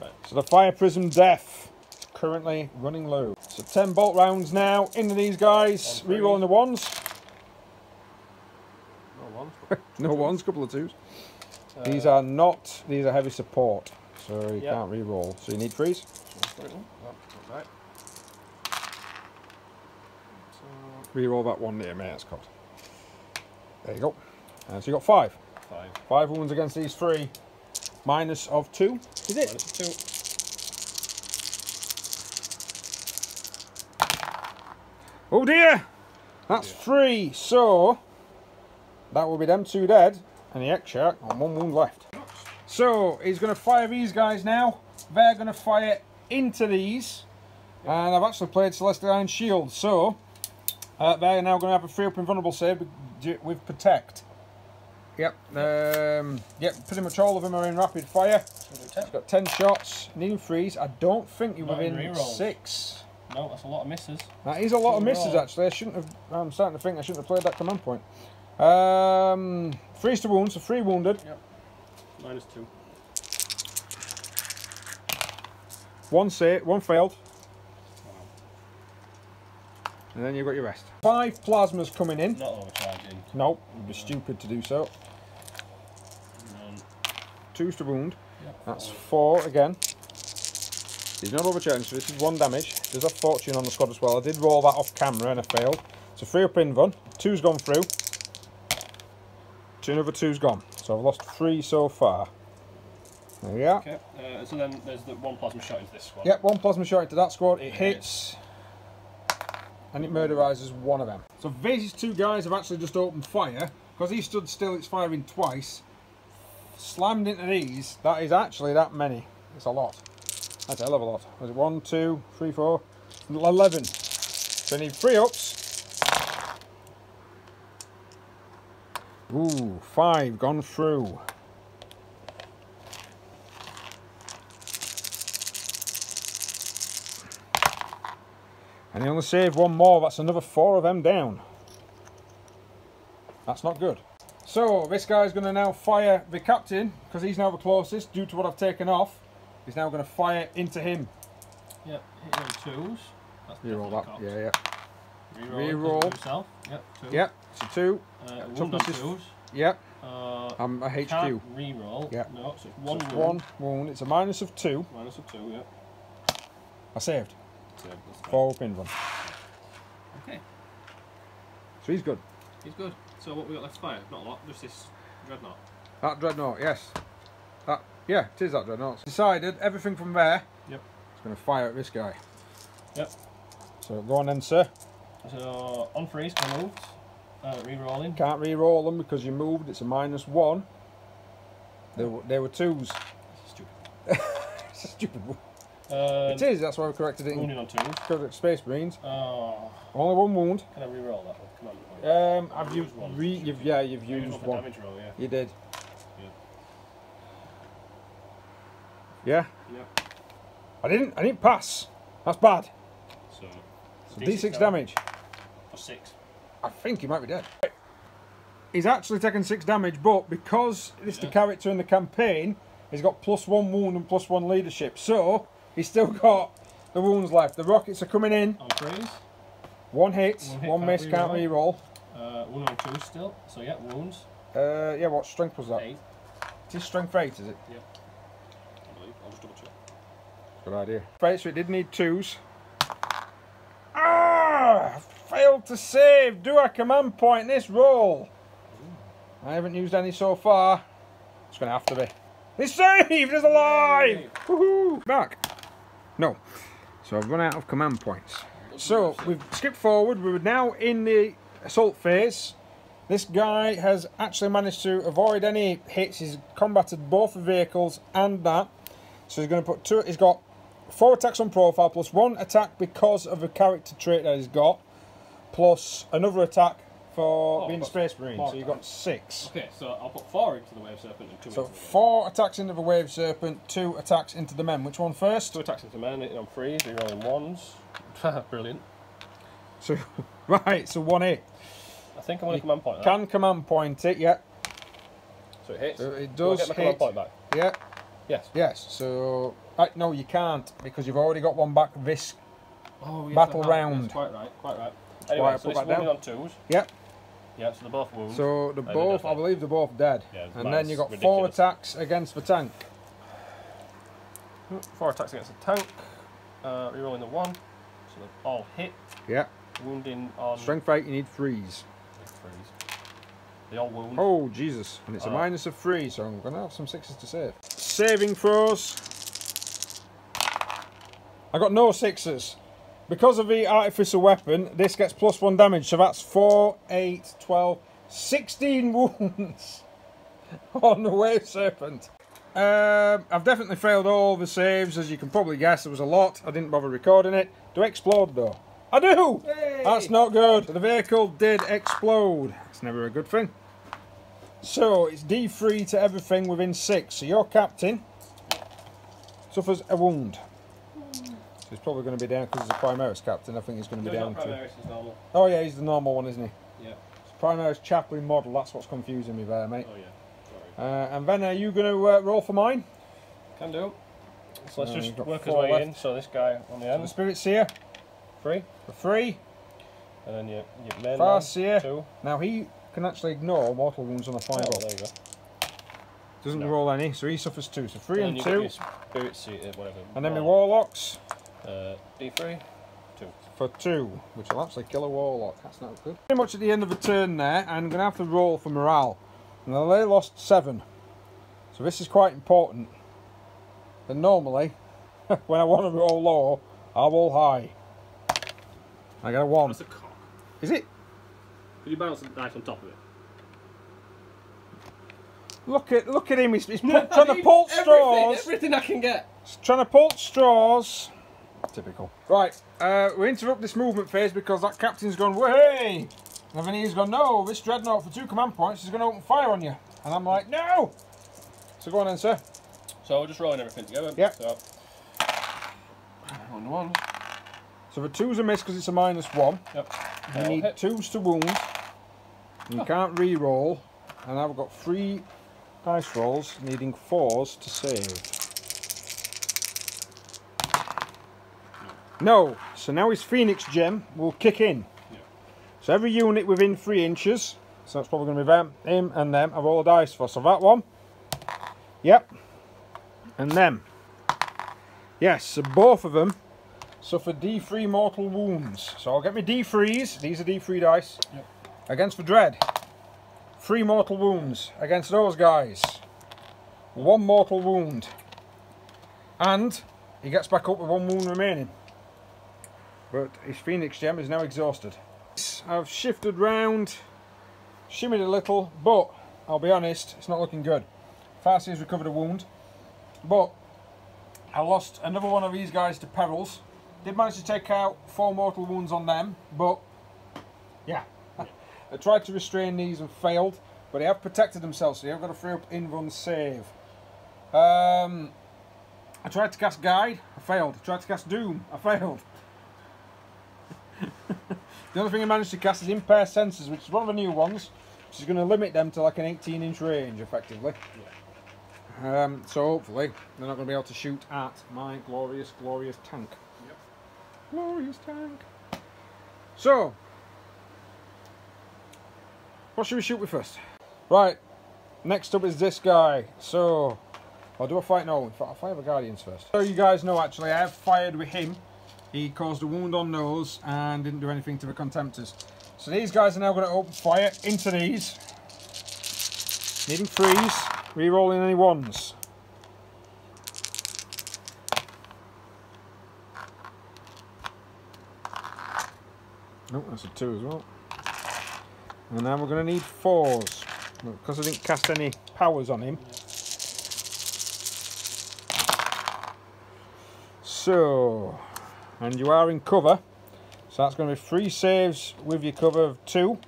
Right. So the fire prism death is currently running low. So ten bolt rounds now into these guys. On three. Re-rolling the ones. No ones. No ones, couple of twos. Uh, These are not. These are heavy support, so you Yeah. can't re-roll. So you need freeze. Right. Re-roll that one there, mate. That's cut. There you go. And so you got five. Five. Five wounds against these three. Minus of two. Is it? Minus two. Oh dear! That's dear. three. So that will be them two dead, and the Exarch on one wound left. So he's going to fire these guys now. They're going to fire into these, and I've actually played Celestial Iron Shield. So uh, they're now going to have a free up invulnerable save with protect. Yep. Um, yep. Pretty much all of them are in rapid fire. He's got ten shots. Need freeze. I don't think you're Not within six. No, that's a lot of misses. That is a lot of misses actually. I shouldn't have. I'm starting to think I shouldn't have played that command point. Um, freeze to wound, so three wounded, Yep. Minus two. one save, one failed, and then you've got your rest. Five plasmas coming in. Not overcharging. Nope, it'd be stupid to do so. Two's to wound. yep, That's four. again. He's not overcharging, so this is one damage. There's a fortune on the squad as well. I did roll that off camera and I failed. So three up in one. Two's gone through. Two another two's gone. So I've lost three so far. There we are. Okay, uh, so then there's the one plasma shot into this squad. Yep, one plasma shot into that squad. It hits. And it murderises one of them. So these two guys have actually just opened fire. Because he stood still, it's firing twice. Slammed into these. That is actually that many. It's a lot. That's a hell of a lot. Was it one, two, three, four, eleven? So I need three ups. Ooh, five gone through. And he only saved one more. That's another four of them down. That's not good. So this guy's going to now fire the captain because he's now the closest due to what I've taken off. He's now going to fire into him. Yep, hit you on twos. That's Reroll that. cocked. Yeah, yeah. Reroll. Reroll. Reroll. Yourself. Yep, two. Yep. So two. Uh, wound toughness is- twos. Yep. Uh, I'm a HQ. can't reroll. Yeah. No, so it's one So it's wound. one wound. It's a minus of two. Minus of two, yeah. I saved. So that's fine. Four up in one. Okay, So he's good. he's good. So what we got left to fire? Not a lot, just this dreadnought. That dreadnought, yes. That yeah, it is that dreadnought. Decided everything from there. Yep. It's going to fire at this guy. Yep. So go on then, sir. So on freeze, we moved. Uh, re-rolling. Can't re-roll them because you moved. It's a minus one. They were, they were twos. Stupid. It's a stupid. one. Um, it is. That's why we corrected it. Wounded on twos. because it's Space Marines. Oh, Only one wound. can I re-roll that one? Um, have you one. re? You've, yeah, you've Use used one. damage roll, yeah. You did. Yeah. Yeah. Yep. I didn't. I didn't pass. That's bad. So, So D6 damage. For six. I think he might be dead. He's actually taken six damage, but because it's the character in the campaign, he's got plus one wound and plus one leadership. So he's still got the wounds left. The rockets are coming in. On freeze. One hit, One hit, one can't miss, can't reroll. reroll. Uh, one on two still. So yeah, wounds. Uh, yeah, what strength was that? Eight. It is strength eight, is it? I believe. I'll just double check. Good idea. Right, so it did need twos. Ah! Failed to save. Do I command point this roll? I haven't used any so far. It's going to have to be. He's saved! He's alive! Woohoo! Back. No. So I've run out of command points. So we've skipped forward. We're now in the assault phase. This guy has actually managed to avoid any hits. He's combated both vehicles and that. So he's going to put two. He's got four attacks on profile plus one attack because of a character trait that he's got, plus another attack for Oh, being a space marine. So you've got six. Okay, so I'll put four into the wave serpent and two So into the four attacks into the wave serpent, two attacks into the men. Which one first? Two attacks into the men on freeze, rerolling ones. Brilliant. So right, so one hit. I think I'm going to command point that. Can command point it? Yeah, So it hits. So it Do I does get my hit. command point back? yeah, Yes. yes. So uh, no, you can't because you've already got one back this. Oh, yes, Battle round. Yes, quite right, quite right. Anyway, I so put this that wounded down. on twos. Yep. Yeah, so they're both. So the they're both, I believe, they're both dead. Yeah, and then you got four attacks against the tank. Four attacks against the tank. Uh, rerolling the one. So they're all hit. Yeah. Wounding on. Strength fight, you need threes. Freeze. They all wound. Oh Jesus! And it's a Oh. minus of three, so I'm gonna have some sixes to save. Saving throws. I got no sixes. Because of the artificial weapon, this gets plus one damage, so that's 4, 8, 12, 16 wounds on the wave serpent. Um, I've definitely failed all the saves, as you can probably guess. There was a lot. I didn't bother recording it. Do I explode though? I do! That's not good. The vehicle did explode. It's never a good thing. So it's D3 to everything within six. So your captain suffers a wound. So he's probably going to be down because he's a Primaris captain. I think he's going to be he's down not to. Normal. Oh yeah, he's the normal one, isn't he? Yeah. Primaris chaplain model. That's what's confusing me there, mate. Oh yeah. Sorry. Uh, and then are you going to uh, roll for mine? Can do. So let's Uh, just work his way left. in. So this guy on the The end, Spirit Seer three, for three. and then your your main Far Seer. two. Now he can actually ignore mortal wounds on a Oh, five there you go. Doesn't No. roll any, so he suffers two. So three and and two. Spirit seated, whatever. And then my warlocks Uh, D3, two. for two, which will actually kill a warlock. That's not good. Pretty much at the end of the turn there, and I'm going to have to roll for morale. And they lost seven. So this is quite important. And normally, when I want to roll low, I roll high. I got a one. That's a cock. Is it? Could you bounce the dice on top of it? Look at look at him. He's, he's pull, trying to pull Everything, straws. everything I can get. He's trying to pull straws. Typical. Right, uh, we interrupt this movement phase because that captain's gone, way! And then he's gone, no, this dreadnought for two command points is going to open fire on you. And I'm like, no! So go on then, sir. So we're just rolling everything together. Yep. So, one one. So the two's a miss because it's a minus one. Yep. You need hit. twos to wound. And you can't re-roll. And I've got three dice rolls needing fours to save. No. So now his Phoenix gem will kick in. Yeah. So every unit within three inches, so that's probably going to be them, him and them, I roll a dice for. So that one. Yep. And them. Yes, so both of them suffer D3 mortal wounds. So I'll get my D3s, these are D3 dice, Yep. against the Dread. Three mortal wounds against those guys. One mortal wound. And he gets back up with one wound remaining. But his Phoenix gem is now exhausted. I've shifted round, shimmied a little, but I'll be honest, it's not looking good. Farseer's recovered a wound, but I lost another one of these guys to perils. Did manage to take out four mortal wounds on them, but yeah. I tried to restrain these and failed, but they have protected themselves, so they have got a free up in run save. Um, I tried to cast Guide, I failed. I tried to cast Doom, I failed. The only thing I managed to cast is Impair Sensors, which is one of the new ones, which is going to limit them to like an 18 inch range, effectively. Um, so hopefully they're not going to be able to shoot at my glorious, glorious tank. Yep. Glorious tank. So, what should we shoot with first? Right, next up is this guy. So, I'll do a fight. No, in fact, I'll fire the Guardians first. So you guys know actually, I have fired with him. He caused a wound on nose and didn't do anything to the contemptors. So these guys are now going to open fire into these. Needing freeze, re-rolling any ones. Nope, oh, that's a two as well. And now we're going to need fours. Because I didn't cast any powers on him. So, and you are in cover. So that's going to be three saves with your cover of two.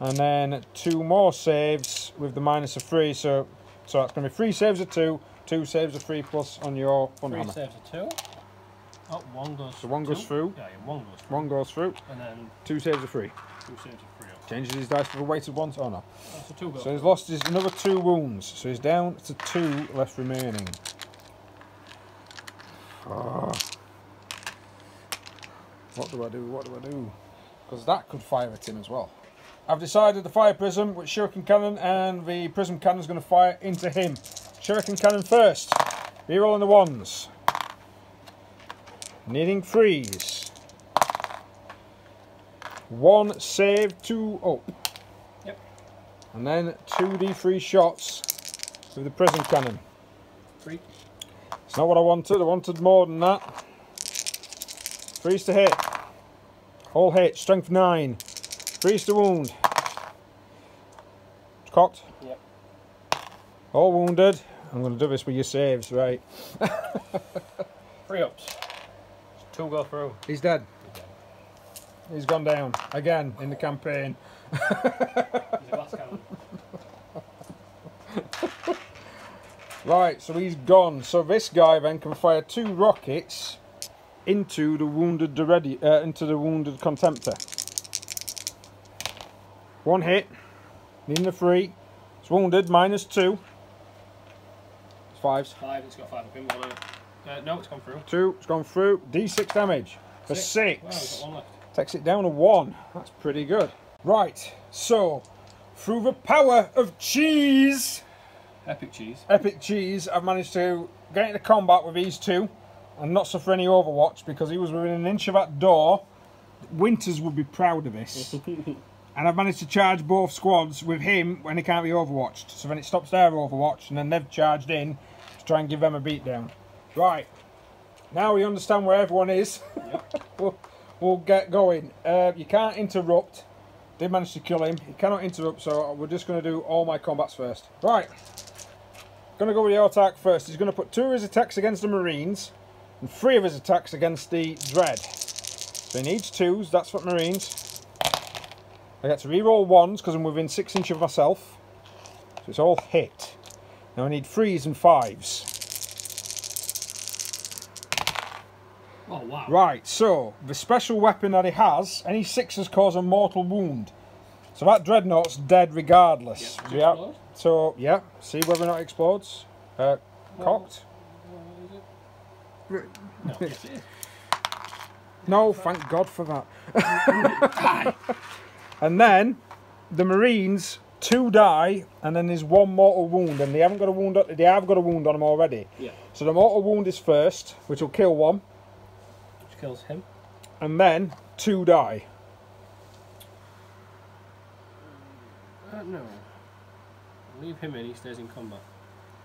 And then two more saves with the minus of three. So, so that's going to be three saves of two, two saves of three plus on your fun Three hammer. saves of two. Oh, one goes. So one goes two. through. Yeah, yeah, one goes through. One goes through, And then two saves of three. two saves of three. Changes his dice for the weighted ones. Oh no. Oh, so two goes. So he's lost his another two wounds. So he's down to two left remaining. Ah. What do I do? What do I do? Because that could fire at him as well. I've decided the fire prism with shuriken cannon and the prism cannon is going to fire into him. Shuriken cannon first. Rerolling the ones. Needing freeze. One save, two up. Yep. And then two D3 shots with the prism cannon. Three. It's not what I wanted, I wanted more than that. Freeze to hit. Whole hit, strength 9. Freeze to wound. It's Cocked. Yep. All wounded. I'm going to do this with your saves, right. Three ups. Two go through. He's dead. He's gone down again in the campaign. He's a glass cannon. Right, so he's gone. So this guy then can fire two rockets into the wounded Deredi- uh, into the wounded contemptor. One hit, needing a three. It's wounded, minus two. It's fives. Five. It's got five of him. One on it. Uh, no, it's gone through. Two, it's gone through. D6 damage for six. Wow, one left. Takes it down to one. That's pretty good. Right, so through the power of cheese. Epic cheese. Epic Cheese, I've managed to get into combat with these two and not suffer any overwatch because he was within an inch of that door. Winters would be proud of this. and I've managed to charge both squads with him when he can't be overwatched. So then it stops their overwatch and then they've charged in to try and give them a beatdown. Right, now we understand where everyone is. we'll, we'll get going. Uh, you can't interrupt. Did manage to kill him. He cannot interrupt, so we're just going to do all my combats first. Right. Going to go with the attack first. He's going to put two of his attacks against the Marines and three of his attacks against the Dread. So he needs twos, that's what Marines. I get to re-roll ones because I'm within six inches of myself. So it's all hit. Now I need threes and fives. Oh wow. Right, so the special weapon that he has, any sixes cause a mortal wound. So that dreadnought's dead regardless. Yeah, Yeah. So yeah, see whether or not it explodes. Uh, cocked. No, yes. No, thank God for that. and then the Marines two die, and then there's one mortal wound, and they haven't got a wound. On, they have got a wound on them already. Yeah. So the mortal wound is first, which will kill one, Which kills him. and then two die. Uh, no. Leave him in. He stays in combat.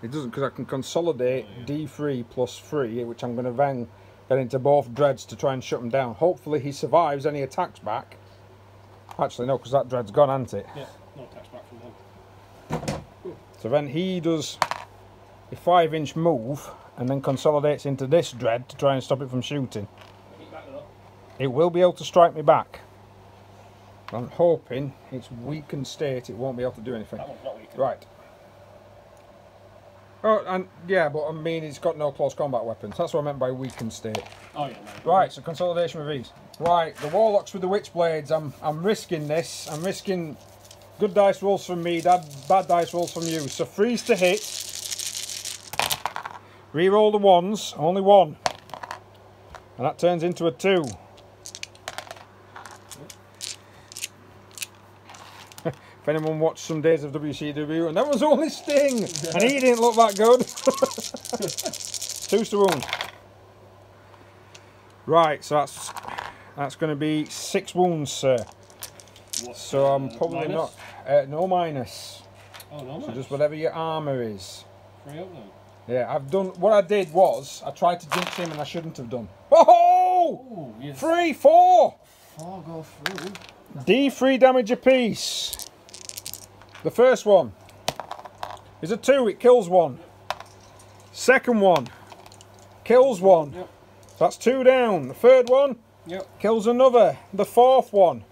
It doesn't because I can consolidate Oh. D3 plus 3, which I'm going to then get into both dreads to try and shut them down. Hopefully he survives any attacks back. Actually, no, because that dread's gone, hasn't it? Yeah. No attacks back from him. So then he does a 5 inch move and then consolidates into this dread to try and stop it from shooting. Keep back though. It will be able to strike me back. I'm hoping its weakened state it won't be able to do anything. That one's not weak. Right. Oh, and yeah, but I mean, he's got no close combat weapons. That's what I meant by weakened state. Oh yeah. No. Right, so consolidation with these. Right, the warlocks with the witchblades. I'm I'm risking this. I'm risking good dice rolls from me, bad, bad dice rolls from you. So freeze to hit. Reroll the ones, only one. And that turns into a two. If anyone watched some days of WCW, and that was only Sting, and he didn't look that good. Two to wound. Right, so that's that's going to be six wounds, sir. What, So I'm uh, probably minus? not uh, no minus. Oh no. So minus. just whatever your armor is. Free up then. Yeah, I've done. What I did was I tried to jinx him, and I shouldn't have done. Oh, Oh yes. three, four. Four go through. D3 damage apiece. The first one is a two, it kills one. Second one kills one. Yep. That's two down. The third one Yep. kills another. The fourth one.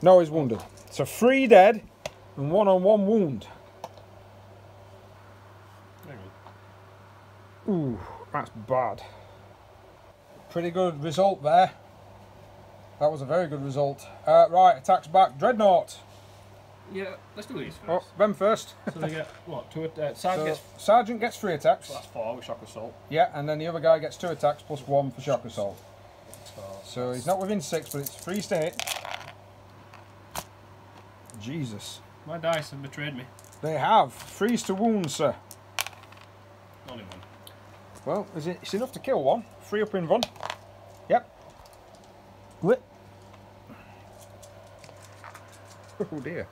No, he's wounded. So three dead and one on one wound. There we go. Ooh, that's bad. Pretty good result there. That was a very good result. Uh, right, attacks back. Dreadnought. Yeah. Let's do these first. Oh, them first. So they get what? Two. Uh, Sarge So, gets. Sergeant gets three attacks. So that's four with shock assault. Yeah, and then the other guy gets two attacks plus one for shock assault. So, So he's not within six, but it's freeze to hit. Jesus. my dice have betrayed me. They have. Freeze to wound, sir. Only one. Well, is it, it's enough to kill one. Free up in one. Yep. Lit. Oh dear.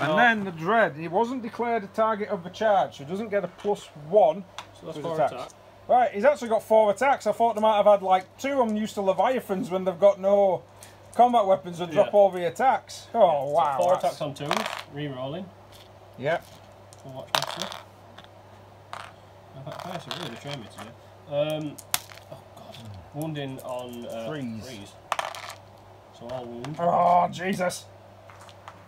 And then the dread. He wasn't declared a target of the charge, so he doesn't get a plus one. so that's four attacks. attack. Right, he's actually got four attacks. I thought they might have had like two. I'm used to Leviathans when they've got no combat weapons and drop Yeah. all the attacks. Oh So wow. four that's- attacks on two, Re-rolling. Yep. Full watch master. That dice are really betraying me today. Um. Oh god. Wounding on uh, Freeze. So all wound. Oh Jesus.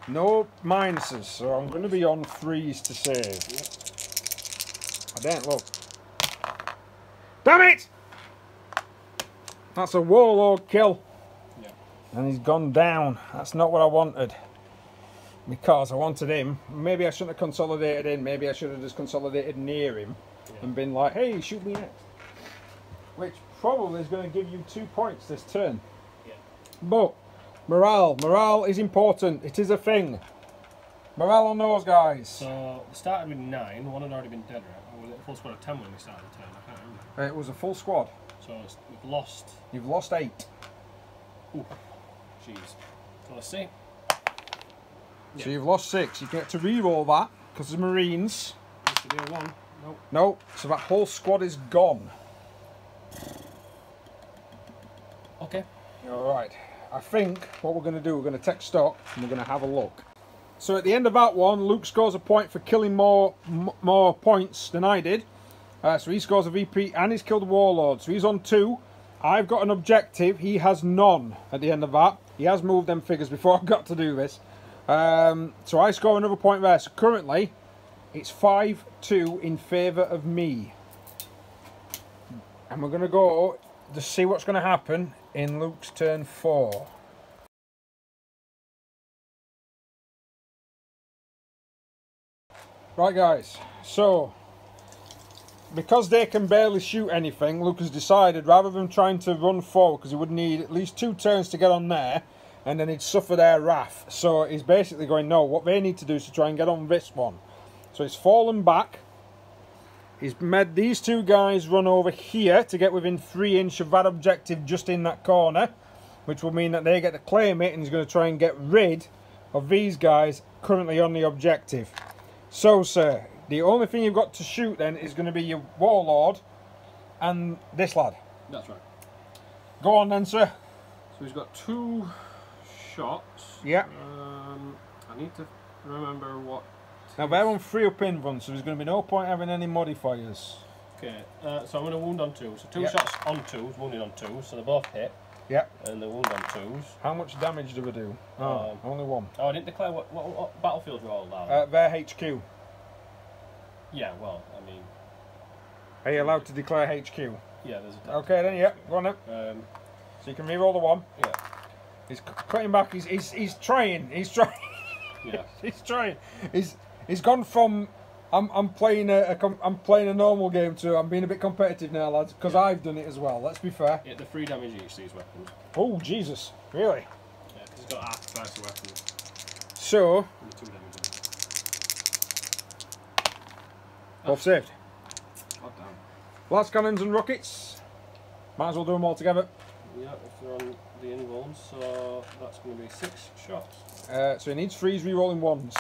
No minuses, so I'm going to be on threes to save. I don't look. Damn it! That's a warlord kill. Yeah. And he's gone down. That's not what I wanted. Because I wanted him. Maybe I shouldn't have consolidated in. Maybe I should have just consolidated near him Yeah. and been like, hey, shoot me next. Which probably is going to give you two points this turn. Yeah. But morale, morale is important. It is a thing. Morale on those guys. So we started with nine. One had already been dead, right? Or was it a full squad of ten when we started the turn? I can't remember. Uh, It was a full squad. So it's, we've lost. You've lost eight. Ooh. Jeez. So let's see. So you've lost six. You get to re-roll that because the Marines. This should be a one. Nope. No, so that whole squad is gone. Okay. All right. I think what we're going to do, we're going to take stock and we're going to have a look. So at the end of that one, Luke scores a point for killing more more points than I did. Uh, so he scores a VP and he's killed a warlord. So he's on two. I've got an objective. He has none at the end of that. He has moved them figures before I got to do this. Um, so I score another point there. So currently, it's 5-2 in favour of me. And we're going to go to see what's going to happen in Luke's turn four. Right, guys. So, because they can barely shoot anything, Luke has decided rather than trying to run forward, because he would need at least two turns to get on there, and then he'd suffer their wrath. So he's basically going, no, what they need to do is to try and get on this one. So he's fallen back. He's made these two guys run over here to get within three inch of that objective just in that corner, which will mean that they get to claim it, and he's going to try and get rid of these guys currently on the objective. So, sir, the only thing you've got to shoot then is going to be your warlord and this lad. That's right. Go on then, sir. So he's got two shots. Yeah. Um, I need to remember what. Now they're on three up in run, so there's going to be no point having any modifiers. Okay. Uh, so I'm going to wound on two. So two Yep. shots on twos, wounded on twos. So they both hit, Yep. and the wound on twos. How much damage do we do? Oh, Um, only one. Oh, I didn't declare what, what, what battlefield we're all allowed. Uh, their HQ. Yeah, well, I mean, Are you allowed to declare HQ? yeah, there's a Okay then, yeah, go on then. Um, So you can re-roll the one. yeah, He's cutting back. He's he's, he's trying. He's trying. yeah. he's trying. He's he's gone from I'm I'm playing a, a com- I'm playing a normal game too. I'm being a bit competitive now, lads, because I've done it as well. Let's be fair. yeah the three damage each these weapons. Oh Jesus, really? Yeah, it's got half the weapons So two damage. both saved. God damn. Las cannons and rockets. Might as well do them all together. Yeah, if they're on the invulns, so that's going to be six shots. Uh, so he needs freeze re-rolling ones.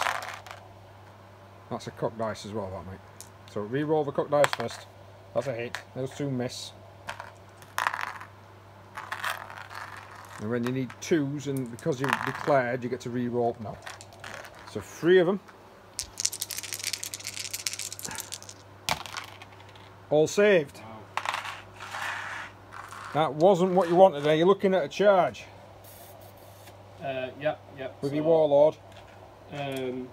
That's a cock dice as well, that mate. So re-roll the cock dice first. That's a hit. Those two miss. And then you need twos, and because you've declared, you get to re-roll. No. So three of them. All saved. Wow. That wasn't what you wanted. Are you looking at a charge Uh, yep, yep. with so, your warlord Um,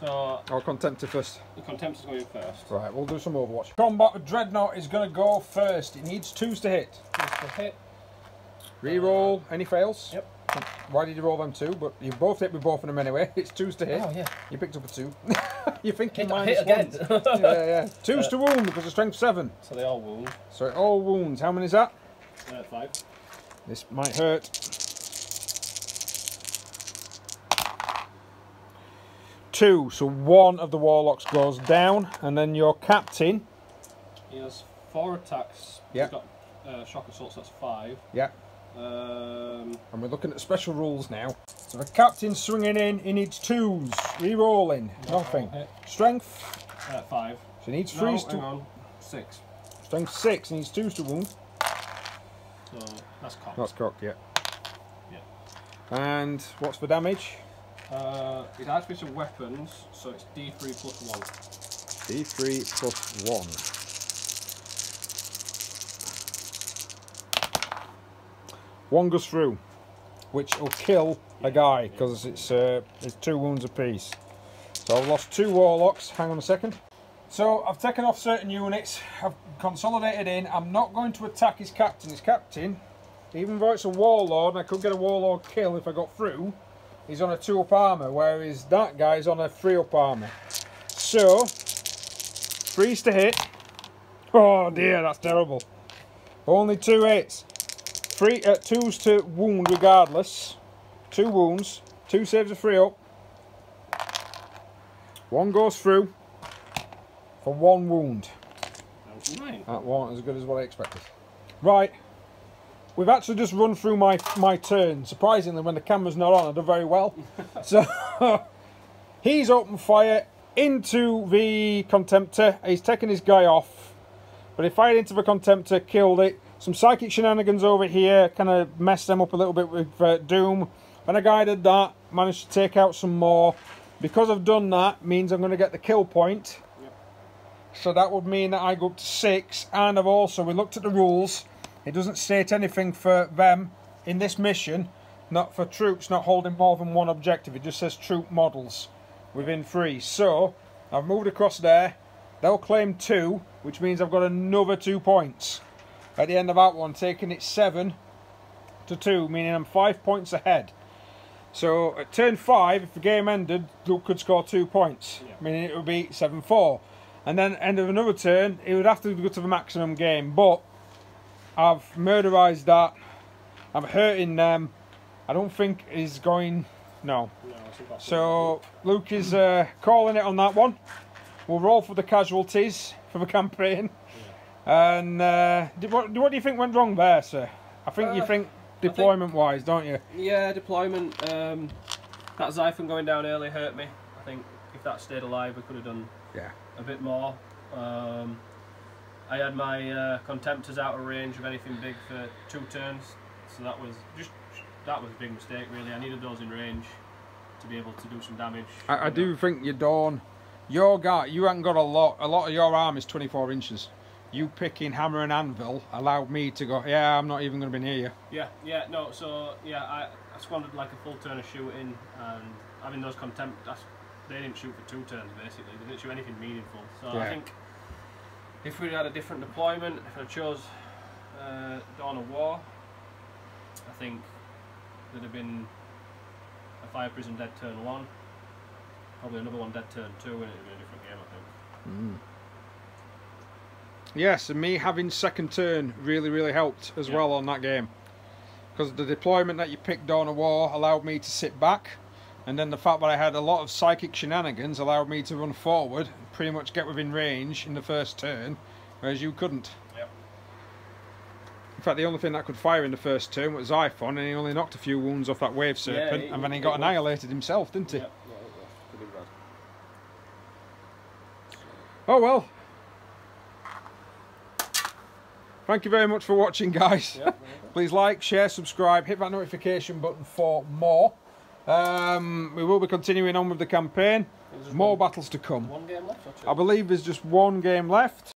so or contemptor first? the contempt is going first. Right, we'll do some Overwatch. Combat with Dreadnought is going to go first. It needs twos to hit. Just a hit. Reroll. Any fails? Yep. Why did you roll them two? But you both hit with both of them anyway. It's twos to hit. Oh yeah. You picked up a two. You're thinking Hit, minus hit again. one. yeah, yeah. Twos to wound because of strength seven. so they all wound. So it all wounds. How many is that? Uh, five. This might hurt. Two. So one of the warlocks goes down, and then your captain. He has four attacks. Yeah. He's got uh, shock assaults. That's five. Yeah. Um, And we're looking at special rules now. So the captain's swinging in, he needs twos. Re-rolling, nothing. Hit. Strength, Uh, five. so he needs No, threes hang to... on. Six. Strength six, he needs twos to wound. So that's cocked. That's cocked, yeah. Yeah. And what's the damage? Uh, it adds with some weapons, so it's D3 plus one. D3 plus one. One goes through, which will kill a guy because it's uh, it's two wounds apiece. So I've lost two warlocks. Hang on a second. So I've taken off certain units. I've consolidated in. I'm not going to attack his captain. His captain, even though it's a warlord, and I could get a warlord kill if I got through. He's on a two up armor, whereas that guy's on a three up armor. So Freeze to hit. Oh dear, that's terrible. Only two hits. Three, uh, twos to wound regardless. Two wounds. Two saves of three up. One goes through for one wound. That wasn't as good as what I expected. Right. We've actually just run through my my turn. Surprisingly, when the camera's not on, I do very well. so he's opened fire into the contemptor. He's taken his guy off, but he fired into the contemptor, killed it. Some psychic shenanigans over here kind of messed them up a little bit with uh, Doom. When I guided that, managed to take out some more. Because I've done that, means I'm going to get the kill point. So that would mean that I go up to six. And I've also, we looked at the rules. It doesn't state anything for them in this mission. Not for troops not holding more than one objective. It just says troop models within three. So I've moved across there. They'll claim two, which means I've got another two points. At the end of that one, taking it seven to two, meaning I'm five points ahead. So at turn five, if the game ended, Luke could score two points, Yeah. meaning it would be 7 4. And then end of another turn, it would have to go to the maximum game. But I've murderized that. I'm hurting them. I don't think he's going. No. No. So Luke is uh, calling it on that one. We'll roll for the casualties for the campaign. And uh, do- what, what do you think went wrong there, sir? I think you Uh, think deployment wise, don't you? Yeah, deployment. Um, that Xiphon going down early hurt me. I think if that stayed alive, we could have done Yeah. a bit more. Um, I had my uh, contemptors out of range of anything big for two turns, so that was just that was a big mistake. Really, I needed those in range to be able to do some damage. I, I do think you're done. Your guy, you haven't got a lot. A lot of your arm is 24 inches. You picking hammer and anvil allowed me to go. Yeah, I'm not even going to be near you. Yeah, yeah, no. So yeah, I, I squandered like a full turn of shooting and having those contempt. That's, they didn't shoot for two turns basically. They didn't shoot anything meaningful. So Yeah. I think if we'd had a different deployment, if I chose uh, Dawn of War, I think there'd have been a Fire Prism dead turn one, probably another one dead turn two, and it'd have been a different game. I think. Yes, and me having second turn really, really helped as Yeah. well on that game. Because the deployment that you picked Dawn of War allowed me to sit back, and then the fact that I had a lot of psychic shenanigans allowed me to run forward, pretty much get within range in the first turn, whereas you couldn't. Yep. In fact, the only thing that could fire in the first turn was Xiphon, and he only knocked a few wounds off that wave serpent, he- and then he got annihilated himself, didn't he? Yeah, no, it was pretty bad. Oh well. Thank you very much for watching, guys. Yeah, Please like, share, subscribe, hit that notification button for more. Um, we will be continuing on with the campaign. More one, battles to come. one game left. I believe there's just one game left.